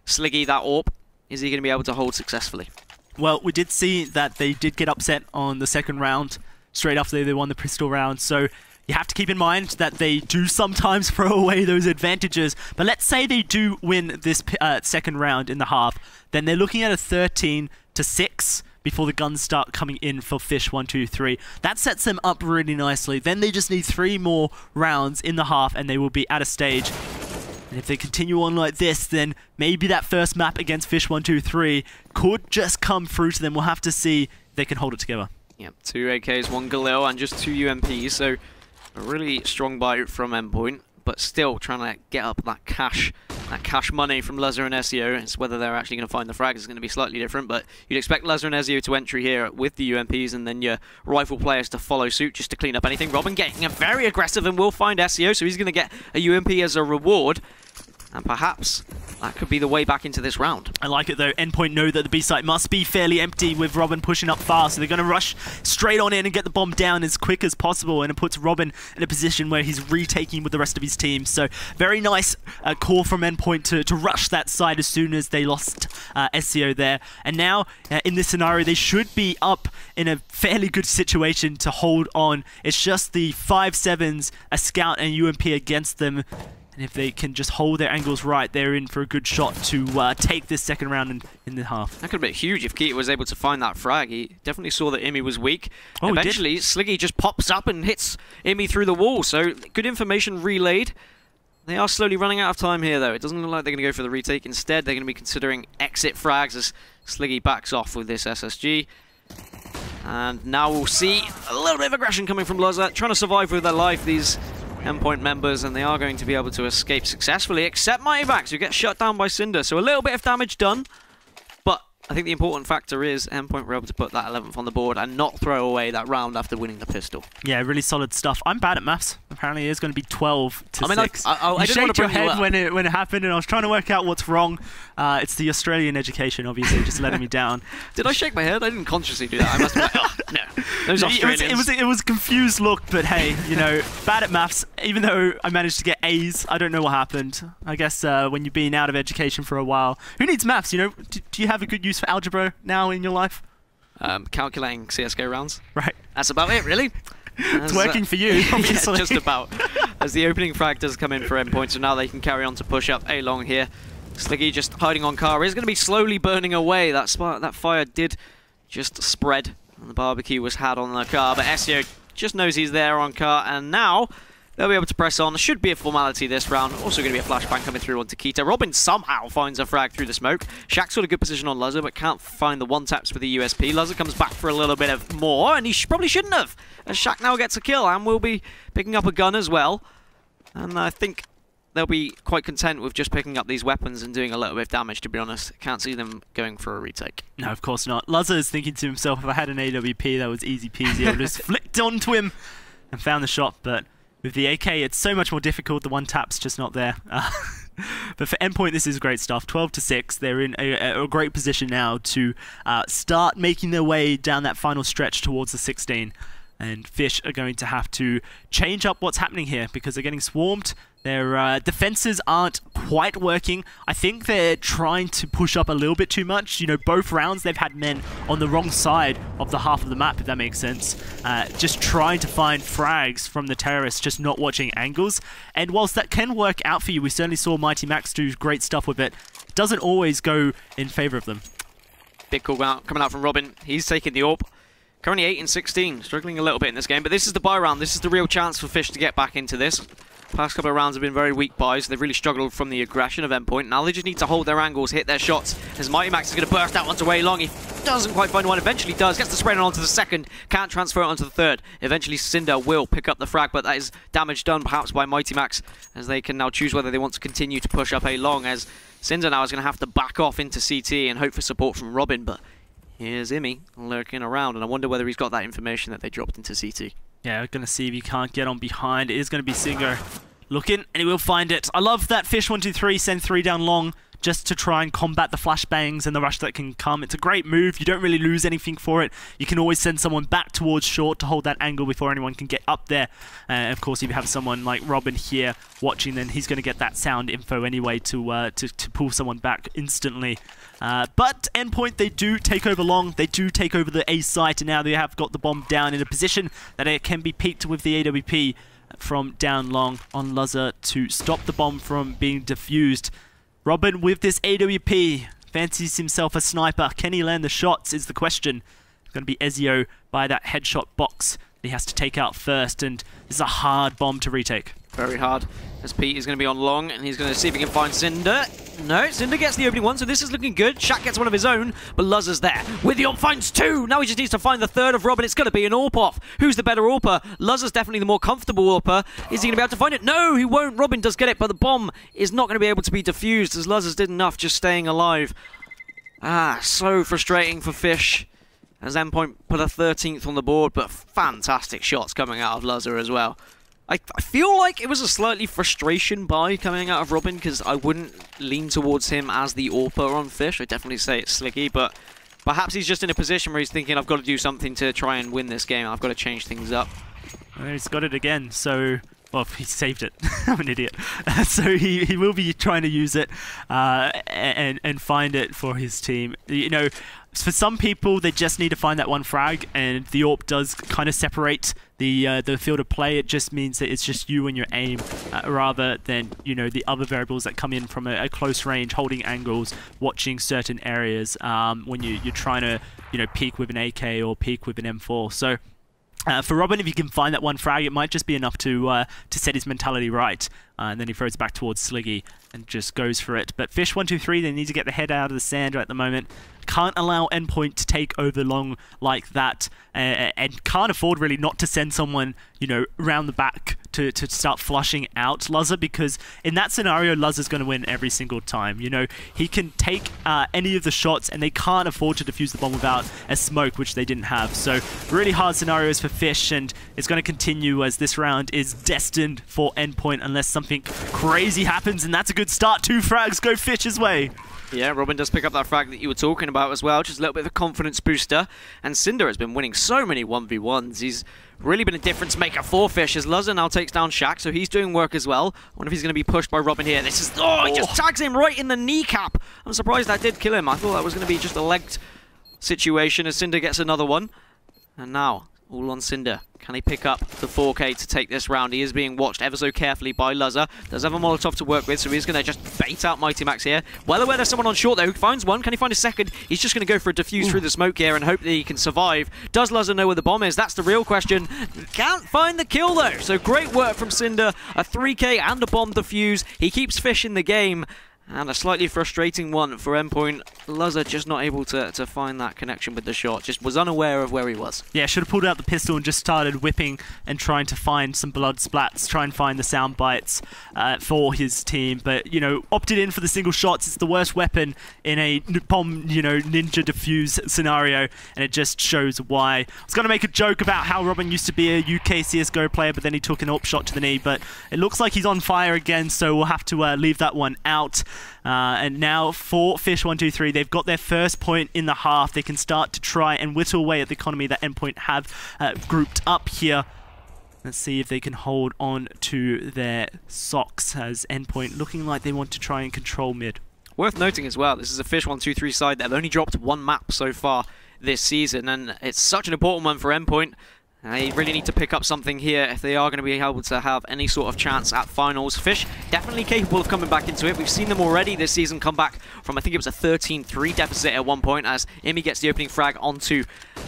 Sliggy that AWP, is he going to be able to hold successfully? Well, we did see that they did get upset on the second round, straight after they won the pistol round. So you have to keep in mind that they do sometimes (laughs) throw away those advantages. But let's say they do win this uh, second round in the half, then they're looking at a 13 to 6 before the guns start coming in for Fish 1, 2, 3. That sets them up really nicely. Then they just need three more rounds in the half and they will be at a stage. And if they continue on like this, then maybe that first map against Fish 1, 2, 3 could just come through to them. We'll have to see if they can hold it together. Yep, two AKs, one Galil, and just two UMPs. So a really strong bite from Endpoint but still trying to get up that cash that cash money from Lezzer and Ezio. It's whether they're actually going to find the frags is going to be slightly different, but you'd expect Lezzer and Ezio to entry here with the UMPs and then your rifle players to follow suit just to clean up anything. Robin getting very aggressive and will find Ezio, so he's going to get a UMP as a reward. And perhaps that could be the way back into this round. I like it though. Endpoint know that the B site must be fairly empty with Robin pushing up fast. So they're going to rush straight on in and get the bomb down as quick as possible. And it puts Robin in a position where he's retaking with the rest of his team. So very nice uh, call from Endpoint to, to rush that side as soon as they lost uh, Ezio there. And now uh, in this scenario, they should be up in a fairly good situation to hold on. It's just the 5-7s, a scout and UMP against them. And if they can just hold their angles right, they're in for a good shot to uh, take this second round in, in the half. That could have been huge if Keita was able to find that frag. He definitely saw that Imi was weak. Oh, Eventually, Sliggy just pops up and hits Imi through the wall. So good information relayed. They are slowly running out of time here, though. It doesn't look like they're going to go for the retake. Instead, they're going to be considering exit frags as Sliggy backs off with this SSG. And now we'll see a little bit of aggression coming from Loza, trying to survive with their life. These endpoint members, and they are going to be able to escape successfully, except Mighty Max, who gets shut down by Cinder. So a little bit of damage done, but I think the important factor is Endpoint were able to put that 11th on the board and not throw away that round after winning the pistol. Yeah, really solid stuff. I'm bad at maths. Apparently, it's going to be 12 to I mean, 6. I, I, I you your head when it when it happened, and I was trying to work out what's wrong. Uh, it's the Australian education, obviously, just letting me down. (laughs) Did I shake my head? I didn't consciously do that. I must have. (laughs) oh, no, those Australians. It was, it was it was a confused look, but hey, you know, bad at maths. Even though I managed to get A's, I don't know what happened. I guess uh, when you've been out of education for a while, who needs maths? You know, do, do you have a good use for algebra? now in your life? Um, calculating CSGO rounds. Right. That's about it, really. (laughs) it's working uh, for you, (laughs) obviously. yeah, just about. (laughs) As the opening frag does come in for endpoint, so now they can carry on to push up A long here. Sliggy just hiding on car is going to be slowly burning away. That spark, that fire did just spread, and the barbecue was had on the car. But Ezio just knows he's there on car, and now They'll be able to press on. Should be a formality this round. Also going to be a flashbang coming through onto Keita. Robin somehow finds a frag through the smoke. Shaq's got a good position on Luzzer, but can't find the one-taps for the USP. Luzzer comes back for a little bit of more, and he sh probably shouldn't have. And Shaq now gets a kill, and will be picking up a gun as well. And I think they'll be quite content with just picking up these weapons and doing a little bit of damage, to be honest. Can't see them going for a retake. No, of course not. Luzzer is thinking to himself, if I had an AWP, that was easy peasy. I would just (laughs) flicked onto him and found the shot, but with the AK, it's so much more difficult. The one tap's just not there. Uh, (laughs) but for Endpoint, this is great stuff. 12 to 6. They're in a, a great position now to uh, start making their way down that final stretch towards the 16. And Fish are going to have to change up what's happening here because they're getting swarmed. Their uh, defenses aren't quite working. I think they're trying to push up a little bit too much. You know, both rounds they've had men on the wrong side of the half of the map, if that makes sense. Uh, just trying to find frags from the terrorists, just not watching angles. And whilst that can work out for you, we certainly saw Mighty Max do great stuff with it. doesn't always go in favor of them. Big call out, coming out from Robin. He's taking the AWP. Currently 8 and 16, struggling a little bit in this game, but this is the buy round. This is the real chance for Fish to get back into this. Past couple of rounds have been very weak buys. They've really struggled from the aggression of Endpoint. Now they just need to hold their angles, hit their shots. As Mighty Max is going to burst out onto way Long. He doesn't quite find one. Eventually does. Gets the spray onto the second. Can't transfer it onto the third. Eventually Cinder will pick up the frag, but that is damage done perhaps by Mighty Max as they can now choose whether they want to continue to push up A Long as Cinder now is going to have to back off into CT and hope for support from Robin. But here's Imi lurking around and I wonder whether he's got that information that they dropped into CT. Yeah, going to see if he can't get on behind. It is going to be Singer looking, and he will find it. I love that Fish123 send three down long just to try and combat the flashbangs and the rush that can come. It's a great move. You don't really lose anything for it. You can always send someone back towards short to hold that angle before anyone can get up there. Uh, of course, if you have someone like Robin here watching, then he's going to get that sound info anyway to, uh, to, to pull someone back instantly. Uh, but Endpoint, they do take over long. They do take over the A site, and now they have got the bomb down in a position that it can be peeked with the AWP from down long on Luzza to stop the bomb from being defused. Robin with this AWP fancies himself a sniper. Can he land the shots is the question. It's going to be Ezio by that headshot box he has to take out first, and this is a hard bomb to retake. Very hard, as Pete is going to be on long, and he's going to see if he can find Cinder. No, Cinder gets the opening one, so this is looking good. Shaq gets one of his own, but Luzza's there. With the AWP finds two! Now he just needs to find the third of Robin. It's going to be an AWP off. Who's the better AWPer? Luzza's definitely the more comfortable AWPer. Is he going to be able to find it? No, he won't. Robin does get it, but the bomb is not going to be able to be defused, as Luzza's did enough just staying alive. Ah, so frustrating for Fish as Endpoint put a 13th on the board, but fantastic shots coming out of Luzza as well. I, I feel like it was a slightly frustration buy coming out of Robin, because I wouldn't lean towards him as the AWPer on Fish. I'd definitely say it's Sliggy, but perhaps he's just in a position where he's thinking, I've got to do something to try and win this game. I've got to change things up. Well, he's got it again, so well, he saved it. (laughs) I'm an idiot. (laughs) so he, he will be trying to use it uh, and and find it for his team. You know, for some people, they just need to find that one frag, and the AWP does kind of separate the uh, the field of play. It just means that it's just you and your aim, uh, rather than you know the other variables that come in from a, a close range, holding angles, watching certain areas um, when you you're trying to you know peek with an AK or peek with an M4. So. Uh, for Robin, if you can find that one frag, it might just be enough to uh, to set his mentality right. Uh, and then he throws back towards Sliggy and just goes for it. But Fish 123, they need to get the head out of the sand right at the moment can't allow Endpoint to take over long like that, uh, and can't afford really not to send someone, you know, around the back to, to start flushing out Luzza because in that scenario, Luzza's going to win every single time. You know, he can take uh, any of the shots and they can't afford to defuse the bomb without a smoke, which they didn't have. So really hard scenarios for Fish and it's going to continue as this round is destined for Endpoint unless something crazy happens and that's a good start. Two frags go Fish's way. Yeah, Robin does pick up that frag that you were talking about as well, just a little bit of a confidence booster. And Cinder has been winning so many 1v1s. He's really been a difference maker for Fish as Luzza now takes down Shaq, so he's doing work as well. I wonder if he's going to be pushed by Robin here. This is... Oh, he just oh. tags him right in the kneecap. I'm surprised that did kill him. I thought that was going to be just a legged situation as Cinder gets another one. And now, all on Cinder. Can he pick up the 4K to take this round? He is being watched ever so carefully by Luzza. Does have a Molotov to work with, so he's going to just bait out Mighty Max here. Well aware there's someone on short, though. Who finds one. Can he find a second? He's just going to go for a defuse Ooh. through the smoke here and hope that he can survive. Does Luzza know where the bomb is? That's the real question. Can't find the kill, though. So great work from Cinder. A 3K and a bomb defuse. He keeps fishing the game. And a slightly frustrating one for Endpoint. Luzza just not able to, to find that connection with the shot. Just was unaware of where he was. Yeah, should have pulled out the pistol and just started whipping and trying to find some blood splats, try and find the sound bites uh, for his team. But, you know, opted in for the single shots. It's the worst weapon in a bomb, you know, ninja defuse scenario. And it just shows why. I was going to make a joke about how Robin used to be a UK CSGO player, but then he took an AWP shot to the knee. But it looks like he's on fire again, so we'll have to uh, leave that one out. Uh, and now for Fish123, they've got their first point in the half. They can start to try and whittle away at the economy that Endpoint have uh, grouped up here. Let's see if they can hold on to their socks as Endpoint looking like they want to try and control mid. Worth noting as well, this is a Fish 123 side that have only dropped one map so far this season, and it's such an important one for Endpoint. They really need to pick up something here if they are going to be able to have any sort of chance at finals. Fish definitely capable of coming back into it. We've seen them already this season come back from, I think it was a 13-3 deficit at one point as Imi gets the opening frag onto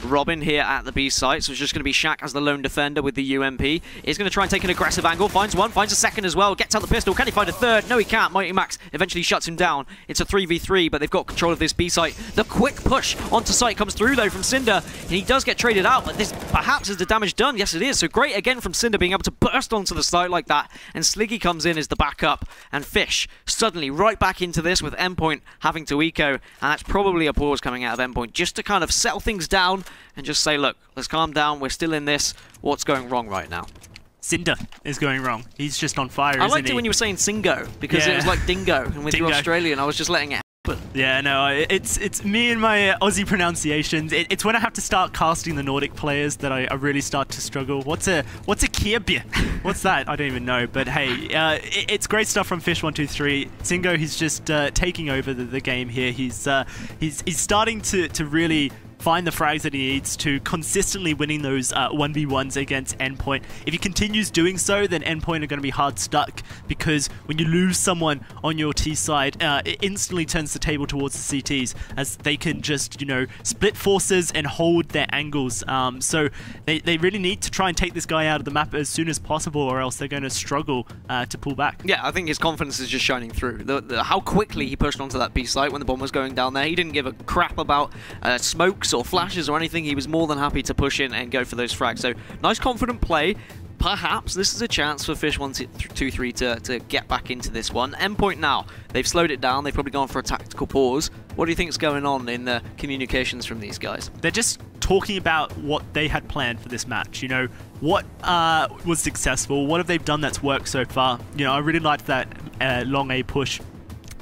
Robin here at the B site. So it's just going to be Shaq as the lone defender with the UMP. He's going to try and take an aggressive angle. Finds one, finds a second as well. Gets out the pistol. Can he find a third? No, he can't. Mighty Max eventually shuts him down. It's a 3v3, but they've got control of this B site. The quick push onto site comes through though from Cinder. And he does get traded out, but this perhaps is the damage done. Yes, it is. So great again from Cinder being able to burst onto the site like that. And Sliggy comes in as the backup. And Fish suddenly right back into this with Endpoint having to eco. And that's probably a pause coming out of Endpoint just to kind of settle things down and just say, look, let's calm down. We're still in this. What's going wrong right now? Cinder is going wrong. He's just on fire. I liked he? it when you were saying Singo because Yeah. it was like Dingo, and with Dingo. your Australian, I was just letting it happen. Yeah, no, it's it's me and my Aussie pronunciations. It, it's when I have to start casting the Nordic players that I, I really start to struggle. What's a what's a kirbia? What's that? I don't even know. But hey, uh, it, it's great stuff from Fish One Two Three. Singo, he's just uh, taking over the, the game here. He's uh, he's he's starting to to really find the frags that he needs to consistently winning those uh, 1v1s against Endpoint. If he continues doing so, then Endpoint are going to be hard stuck because when you lose someone on your T side, uh, it instantly turns the table towards the CTs as they can just, you know, split forces and hold their angles. Um, so they, they really need to try and take this guy out of the map as soon as possible or else they're going to struggle uh, to pull back. Yeah, I think his confidence is just shining through. The, the, how quickly he pushed onto that B site when the bomb was going down there. He didn't give a crap about uh, smokes or flashes or anything. He was more than happy to push in and go for those frags. So nice, confident play. Perhaps this is a chance for Fish 123 to, to get back into this one. Endpoint now. They've slowed it down. They've probably gone for a tactical pause. What do you think is going on in the communications from these guys? they're just talking about what they had planned for this match. You know, what uh, was successful, what have they done that's worked so far. You know, I really liked that uh, long A push.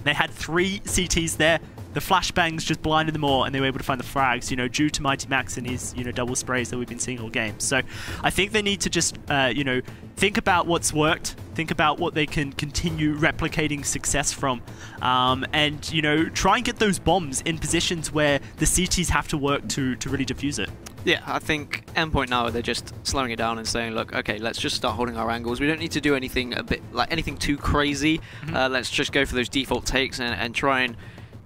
They had three CTs there. The flashbangs just blinded them all, and they were able to find the frags. You know, due to Mighty Max and his you know double sprays that we've been seeing all game. So, I think they need to just uh, you know think about what's worked, think about what they can continue replicating success from, um, and you know try and get those bombs in positions where the CTs have to work to to really defuse it. Yeah, I think endpoint now they're just slowing it down and saying, look, okay, let's just start holding our angles. We don't need to do anything a bit like anything too crazy. Mm-hmm. Uh, let's just go for those default takes and, and try and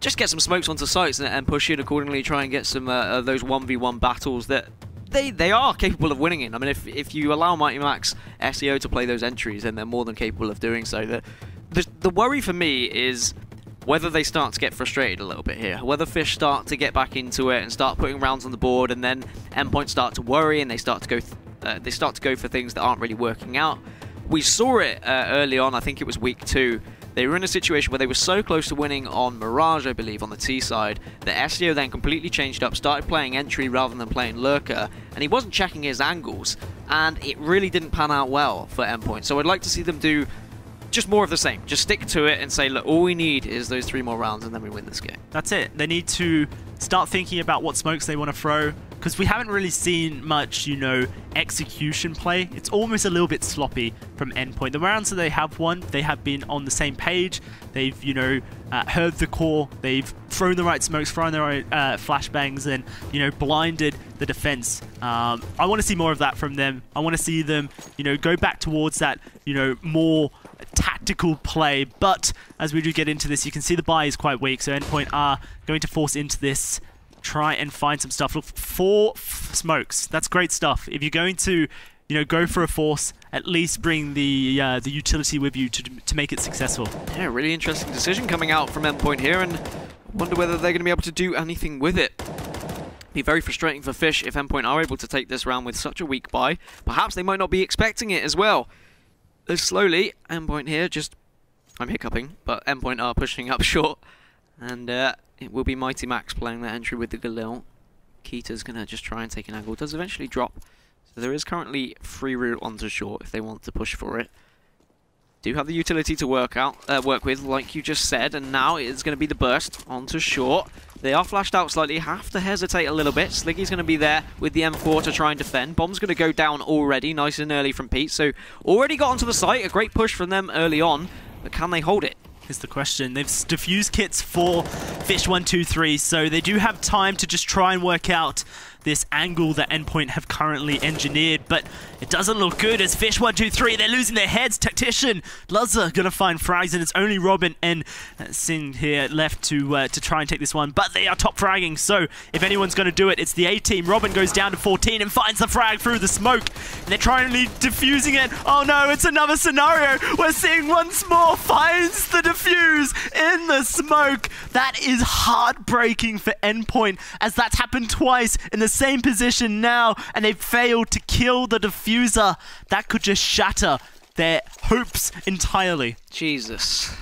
just get some smokes onto sites and, and push in accordingly. Try and get some uh, uh, those one v one battles that. They, they are capable of winning in. I mean, if, if you allow Mighty Max Ezio to play those entries, then they're more than capable of doing so. The, the, the worry for me is whether they start to get frustrated a little bit here, whether Fish start to get back into it and start putting rounds on the board, and then Endpoint start to worry and they start to go, th uh, they start to go for things that aren't really working out. We saw it uh, early on. I think it was week two. They were in a situation where they were so close to winning on Mirage, I believe, on the T side, that Ezio then completely changed up, started playing entry rather than playing lurker, and he wasn't checking his angles, and it really didn't pan out well for Endpoint. So I'd like to see them do just more of the same. Just stick to it and say, look, all we need is those three more rounds and then we win this game. That's it. They need to start thinking about what smokes they want to throw because we haven't really seen much, you know, execution play. It's almost a little bit sloppy from Endpoint. The rounds that they have won, they have been on the same page. They've, you know, uh, heard the core. They've thrown the right smokes, thrown the right uh, flashbangs, and you know, blinded the defense. Um, I want to see more of that from them. I want to see them, you know, go back towards that, you know, more tactical play. But as we do get into this, you can see the buy is quite weak. So Endpoint are going to force into this try and find some stuff. Look, four smokes. That's great stuff. If you're going to, you know, go for a force, at least bring the uh, the utility with you to to make it successful. Yeah, really interesting decision coming out from Endpoint here, and wonder whether they're going to be able to do anything with it. Be very frustrating for Fish if Endpoint are able to take this round with such a weak buy. Perhaps they might not be expecting it as well. As slowly, Endpoint here just... I'm hiccuping, but Endpoint are pushing up (laughs) short. And uh, it will be Mighty Max playing that entry with the Galil. Keita's going to just try and take an angle. Does eventually drop. So there is currently free route onto short if they want to push for it. do have the utility to work out, uh, work with, like you just said, and now it's going to be the burst onto short. They are flashed out slightly, have to hesitate a little bit. Sliggy's going to be there with the M4 to try and defend. Bomb's going to go down already, nice and early from Pete. So already got onto the site, a great push from them early on, but can they hold it? Is the question. They've defused kits for Fish123, so they do have time to just try and work out this angle that Endpoint have currently engineered, but it doesn't look good as Fish 1, 2, 3, they're losing their heads. Tactician, Luzza gonna find frags, and it's only Robin and uh, Sin here left to uh, to try and take this one, but they are top fragging, so if anyone's gonna do it, it's the A team. Robin goes down to 14 and finds the frag through the smoke, and they're trying to defusing it. Oh no, it's another scenario. We're seeing once more finds the defuse in the smoke. That is heartbreaking for Endpoint, as that's happened twice in the same position now, and they've failed to kill the defuser. That could just shatter their hopes entirely. Jesus.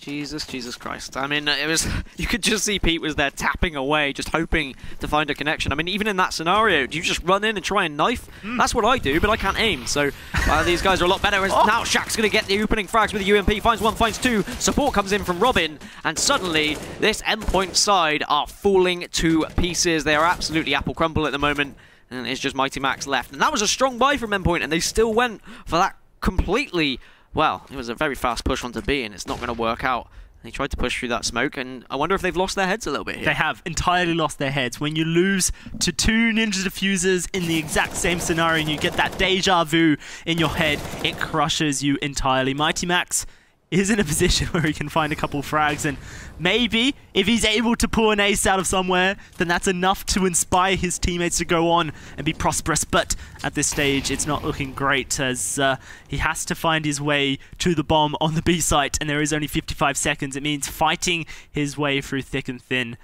Jesus, Jesus Christ. I mean, it was (laughs) you could just see Pete was there tapping away, just hoping to find a connection. I mean, even in that scenario, do you just run in and try and knife? Mm. That's what I do, but I can't aim. So uh, these guys are a lot better. (laughs) oh. Now Shaq's going to get the opening frags with the UMP. Finds one, finds two. Support comes in from Robin, and suddenly this endpoint side are falling to pieces. They are absolutely apple crumble at the moment. And it's just Mighty Max left. And that was a strong buy from Endpoint, and they still went for that completely well, it was a very fast push onto B, and it's not going to work out. They tried to push through that smoke, and I wonder if they've lost their heads a little bit here. They have entirely lost their heads. When you lose to two Ninja Defusers in the exact same scenario and you get that deja vu in your head, it crushes you entirely. Mighty Max is in a position (laughs) where he can find a couple frags and maybe if he's able to pull an ace out of somewhere then that's enough to inspire his teammates to go on and be prosperous. But at this stage it's not looking great as uh, he has to find his way to the bomb on the B site and there is only 55 seconds. It means fighting his way through thick and thin.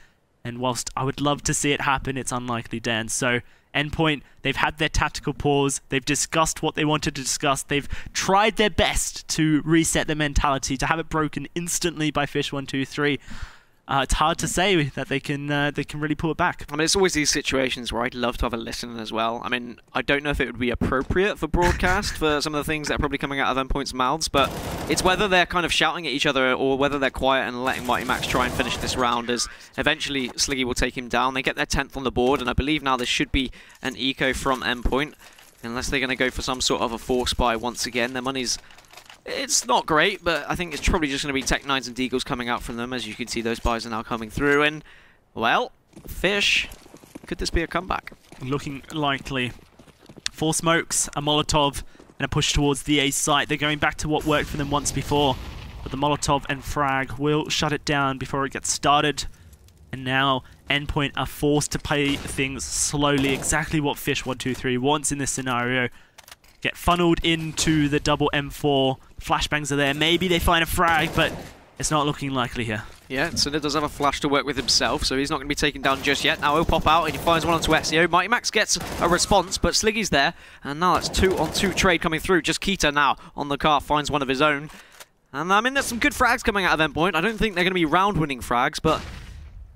And whilst I would love to see it happen it's unlikely Dan. So Endpoint, they've had their tactical pause, they've discussed what they wanted to discuss, they've tried their best to reset their mentality, to have it broken instantly by Fish123 uh, it's hard to say that they can uh, they can really pull it back. I mean, it's always these situations where I'd love to have a listen as well. I mean, I don't know if it would be appropriate for broadcast for some of the things that are probably coming out of Endpoint's mouths, but it's whether they're kind of shouting at each other or whether they're quiet and letting Mighty Max try and finish this round as eventually Sliggy will take him down. They get their 10th on the board, and I believe now there should be an eco from Endpoint. Unless they're going to go for some sort of a force buy once again. Their money's it's not great, but I think it's probably just going to be Tech 9s and Deagles coming out from them. As you can see, those buys are now coming through. And, well, Fish, could this be a comeback? Looking likely. Four smokes, a Molotov, and a push towards the A site. They're going back to what worked for them once before. But the Molotov and Frag will shut it down before it gets started. And now Endpoint are forced to play things slowly, exactly what Fish123 wants in this scenario get funneled into the double M4. Flashbangs are there. Maybe they find a frag, but it's not looking likely here. Yeah, Cinder does have a flash to work with himself, so he's not going to be taken down just yet. Now he'll pop out and he finds one onto Ezio. Mighty Max gets a response, but Sliggy's there. And now that's two on two trade coming through. Just Keita now on the car finds one of his own. And I mean, there's some good frags coming out of Endpoint. I don't think they're going to be round-winning frags, but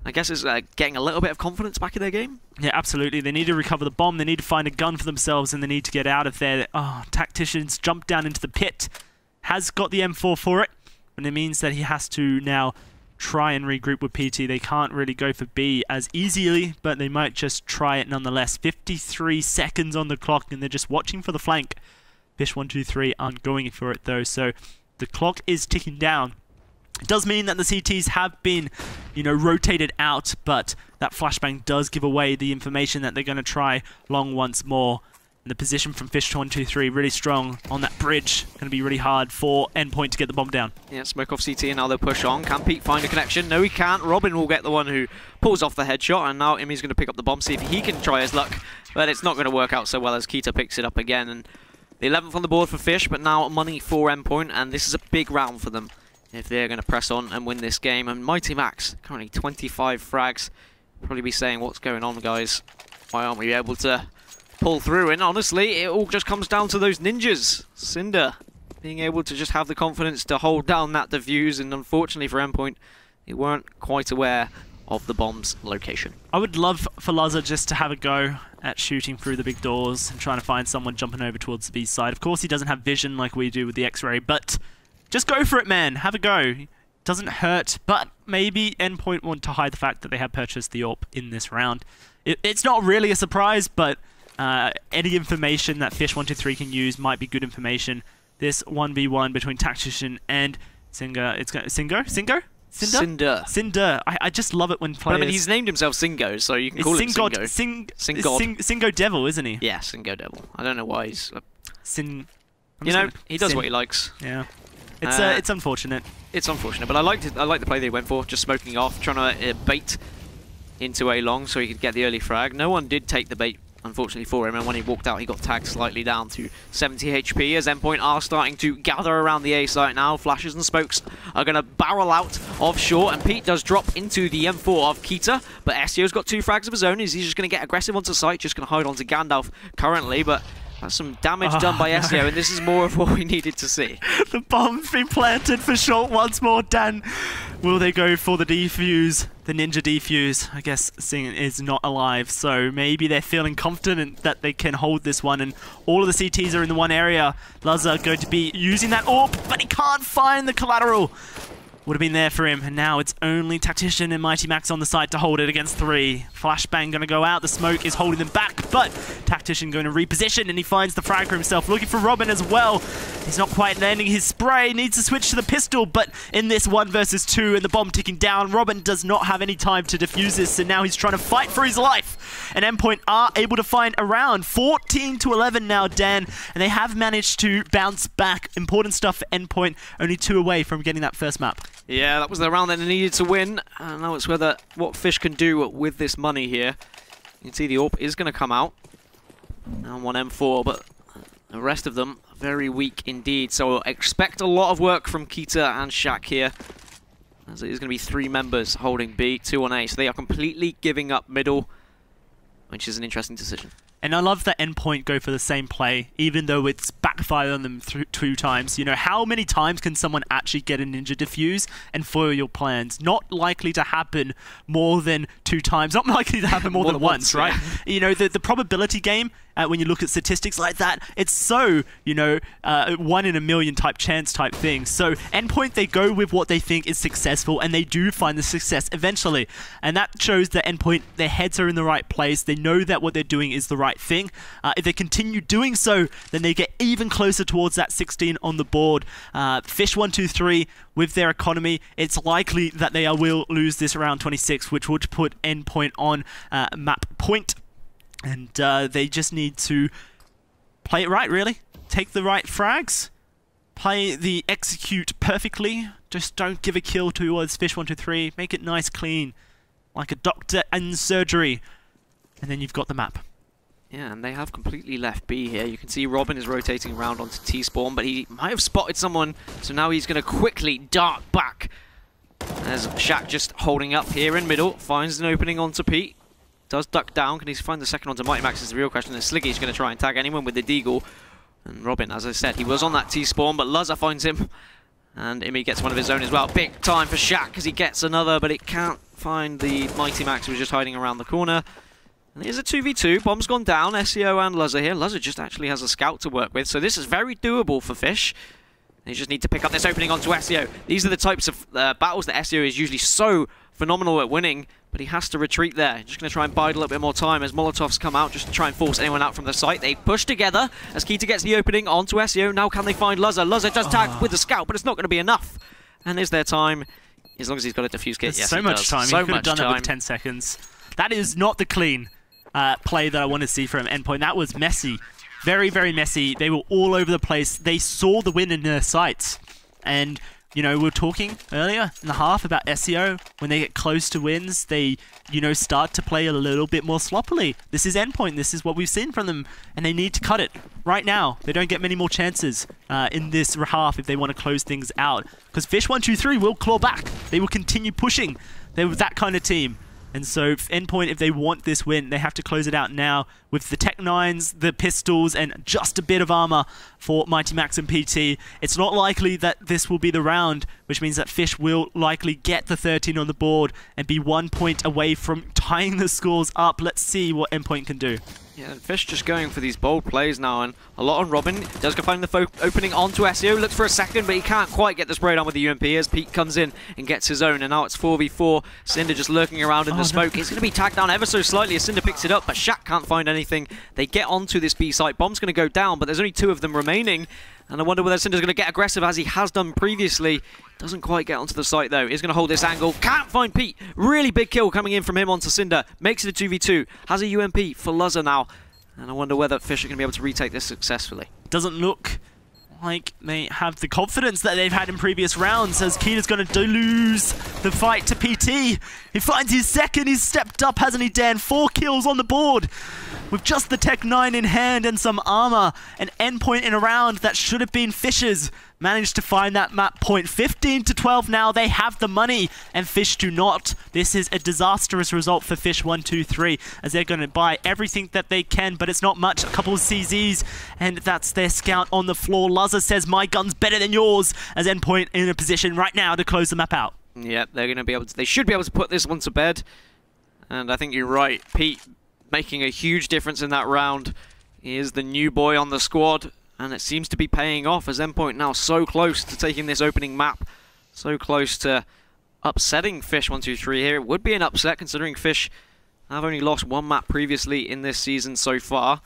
I guess it's uh, getting a little bit of confidence back in their game. Yeah, absolutely. They need to recover the bomb. They need to find a gun for themselves, and they need to get out of there. Oh, Tacticians jump down into the pit. Has got the M4 for it, and it means that he has to now try and regroup with PT. They can't really go for B as easily, but they might just try it nonetheless. 53 seconds on the clock, and they're just watching for the flank. Fish123 aren't going for it, though, so the clock is ticking down. It does mean that the CTs have been, you know, rotated out, but that flashbang does give away the information that they're going to try long once more. The position from Fish123 really strong on that bridge. Going to be really hard for Endpoint to get the bomb down. Yeah, smoke off CT and now they'll push on. Can Pete find a connection? No, he can't. Robin will get the one who pulls off the headshot, and now Imi's going to pick up the bomb, see if he can try his luck. But it's not going to work out so well as Keita picks it up again. And the 11th on the board for Fish, but now money for Endpoint, and this is a big round for them if they're going to press on and win this game. And Mighty Max, currently 25 frags, probably be saying, what's going on, guys? Why aren't we able to pull through? And honestly, it all just comes down to those ninjas. Cinder being able to just have the confidence to hold down that defuse, and unfortunately for Endpoint, they weren't quite aware of the bomb's location. I would love for Lazar just to have a go at shooting through the big doors and trying to find someone jumping over towards the B side. Of course, he doesn't have vision like we do with the X-ray, but just go for it, man. Have a go. Doesn't hurt, but maybe Endpoint want to hide the fact that they have purchased the AWP in this round. It, it's not really a surprise, but uh, any information that Fish123 can use might be good information. This 1v1 between Tactician and Singer, it's Singo? Singo? Cinder? Cinder. Cinder. I, I just love it when But players... I mean, he's named himself Singo, so you can it's call him Singo. Sing, Singod. Sing, Singo Devil, isn't he? Yeah, Singo Devil. I don't know why he's. Uh, Sin... I'm you know, gonna- he does Sin. what he likes. Yeah. It's, Uh, uh, it's unfortunate. It's unfortunate, but I liked it. I like the play they went for, just smoking off, trying to uh, bait into a long so he could get the early frag. No one did take the bait, unfortunately for him, and when he walked out, he got tagged slightly down to 70 HP. As Endpoint are starting to gather around the A site now, flashes and Spokes are going to barrel out of short, and Pete does drop into the M4 of Keita, but Ezio's got two frags of his own. Is he just going to get aggressive onto site, just going to hide onto Gandalf currently, but. That's some damage done Oh, by ah, no. And this is more of what we needed to see. (laughs) the bomb's been planted for short once more, Dan. Will they go for the defuse? The ninja defuse. I guess Sing is not alive, so maybe they're feeling confident that they can hold this one, and all of the CTs are in the one area. Lazar going to be using that AWP, but he can't find the collateral. Would have been there for him, and now it's only Tactician and Mighty Max on the side to hold it against three. Flashbang going to go out, the smoke is holding them back, but Tactician going to reposition, and he finds the frag for himself, looking for Robin as well. He's not quite landing his spray, needs to switch to the pistol, but in this one versus two and the bomb ticking down, Robin does not have any time to defuse this, and now he's trying to fight for his life. And Endpoint are able to find around 14 to 11 now, Dan, and they have managed to bounce back. Important stuff for Endpoint, only two away from getting that first map. Yeah, that was the round that they needed to win. And now it's whether what Fish can do with this money here. You can see the AWP is going to come out. Now one M4, but the rest of them very weak indeed. So expect a lot of work from Keita and Shaq here. As it is going to be three members holding B, two on A. So they are completely giving up middle, which is an interesting decision. And I love that Endpoint go for the same play, even though it's backfired on them th- two times. You know, how many times can someone actually get a ninja defuse and foil your plans? Not likely to happen more than two times. Not (laughs) likely to happen more, More than, than once, once, right? yeah. You know, the, the probability game, when you look at statistics like that, it's so, you know, uh, one in a million type chance type thing. So, Endpoint, they go with what they think is successful, and they do find the success eventually. And that shows that Endpoint, their heads are in the right place. They know that what they're doing is the right thing. Uh, if they continue doing so, then they get even closer towards that 16 on the board. Uh, Fish 123, with their economy, it's likely that they will lose this round 26, which would put Endpoint on uh, map point and uh, they just need to play it right, really. Take the right frags, play the execute perfectly. Just don't give a kill towards Fish One Two Three. Make it nice, clean, like a doctor in surgery, and then you've got the map. Yeah, and they have completely left B here. You can see Robin is rotating around onto T-spawn, but he might have spotted someone, so now he's going to quickly dart back. As Shaq just holding up here in middle, finds an opening onto Pete. Does duck down. Can he find the second onto Mighty Max is the real question. And Sliggy's going to try and tag anyone with the Deagle. And Robin, as I said, he was on that T-spawn, but Luzza finds him. And Imi gets one of his own as well. Big time for Shaq because he gets another, but it can't find the Mighty Max who was just hiding around the corner. And here's a 2v2. Bomb's gone down. Ezio and Luzza here. Luzza just actually has a scout to work with, so this is very doable for Fish. They just need to pick up this opening onto Ezio. These are the types of uh, battles that Ezio is usually so phenomenal at winning, but he has to retreat there. Just going to try and bide a little bit more time as Molotovs come out just to try and force anyone out from the site. They push together as Keita gets the opening onto Ezio. Now can they find Luzza? Luzza does tag with the scout, but it's not going to be enough. And is there time? As long as he's got a defuse kit, There's yes, so he much does. time. So you could have much done that time. with 10 seconds. That is not the clean uh, play that I want to see from Endpoint. That was messy. Very, very messy. They were all over the place. They saw the win in their sights. And, you know, we were talking earlier in the half about Ezio. When they get close to wins, they, you know, start to play a little bit more sloppily. This is Endpoint. This is what we've seen from them. And they need to cut it right now. They don't get many more chances uh, in this half if they want to close things out. Because Fish 123 will claw back. They will continue pushing. They were that kind of team. And so, Endpoint, if they want this win, they have to close it out now with the Tech 9s, the pistols, and just a bit of armor for Mighty Max and PT. It's not likely that this will be the round, which means that Fish will likely get the 13 on the board and be one point away from tying the scores up. Let's see what Endpoint can do. Yeah, Fish just going for these bold plays now, and a lot on Robin. Does go find the opening onto Ezio, looks for a second, but he can't quite get the spray down with the UMP as Pete comes in and gets his own, and now it's 4v4. Cinder just lurking around in oh, the smoke. No. He's going to be tagged down ever so slightly as Cinder picks it up, but Shaq can't find anything. They get onto this B site. Bomb's going to go down, but there's only two of them remaining. And I wonder whether Cinder's going to get aggressive as he has done previously. Doesn't quite get onto the site though. He's going to hold this angle. Can't find Pete. Really big kill coming in from him onto Cinder. Makes it a 2v2. Has a UMP for Luzza now. And I wonder whether Fish are going to be able to retake this successfully. Doesn't look like they have the confidence that they've had in previous rounds as Keena's going to lose the fight to PT. He finds his second, he's stepped up, hasn't he, Dan? Four kills on the board with just the Tech 9 in hand and some armor. An endpoint in a round that should have been Fish's. Managed to find that map point. 15 to 12 now. They have the money and Fish do not. This is a disastrous result for Fish 1, 2, 3 as they're going to buy everything that they can, but it's not much. A couple of CZs and that's their scout on the floor. Luzza says, my gun's better than yours as endpoint in a position right now to close the map out. Yep, they're going to be able to, they should be able to put this one to bed. And I think you're right. Pete making a huge difference in that round. He is the new boy on the squad, and it seems to be paying off as Endpoint now so close to taking this opening map, so close to upsetting Fish 123 here. It would be an upset considering Fish have only lost one map previously in this season so far.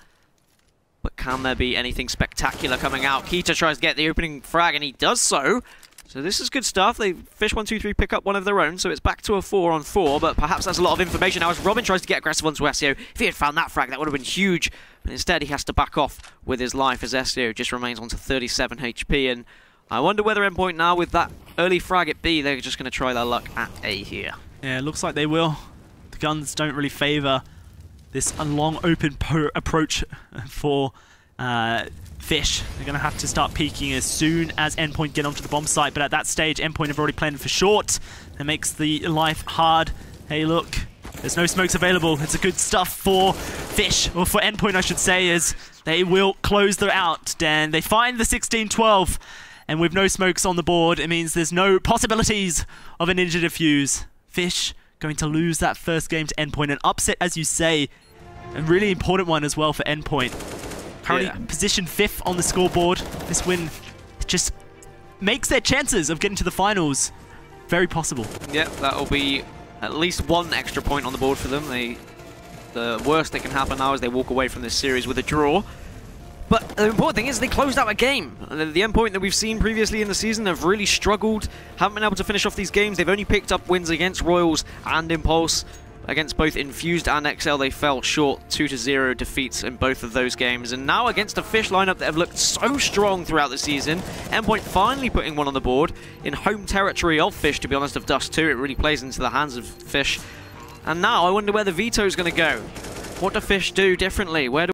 But can there be anything spectacular coming out? Keita tries to get the opening frag, and he does so. So this is good stuff. They Fish 1, 2, 3 pick up one of their own, so it's back to a 4 on 4, but perhaps that's a lot of information now as Robin tries to get aggressive onto Ezio. If he had found that frag, that would have been huge, but instead he has to back off with his life as Ezio just remains on to 37 HP, and I wonder whether Endpoint now with that early frag at B, they're just going to try their luck at A here. Yeah, looks like they will. The guns don't really favour this long open approach (laughs) for uh, Fish. They're going to have to start peeking as soon as Endpoint get onto the bomb site, but at that stage, Endpoint have already planned for short. That makes the life hard. Hey, look, there's no smokes available. It's a good stuff for Fish, or for Endpoint, I should say, as they will close them out. Dan, they find the 16-12, and with no smokes on the board, it means there's no possibilities of a Ninja Defuse. Fish going to lose that first game to Endpoint. An upset, as you say, a really important one as well for Endpoint. Currently yeah. positioned fifth on the scoreboard. This win just makes their chances of getting to the finals very possible. Yeah, that'll be at least one extra point on the board for them. They, the worst that can happen now is they walk away from this series with a draw. But the important thing is they closed out a game. The Endpoint that we've seen previously in the season have really struggled, haven't been able to finish off these games. They've only picked up wins against Royals and Impulse. Against both Infused and XL, they fell short 2-0 defeats in both of those games. And now against a Fish lineup that have looked so strong throughout the season, Endpoint finally putting one on the board in home territory of Fish, to be honest, of Dust 2. It really plays into the hands of Fish. And now I wonder where the veto is going to go. What do Fish do differently? Where do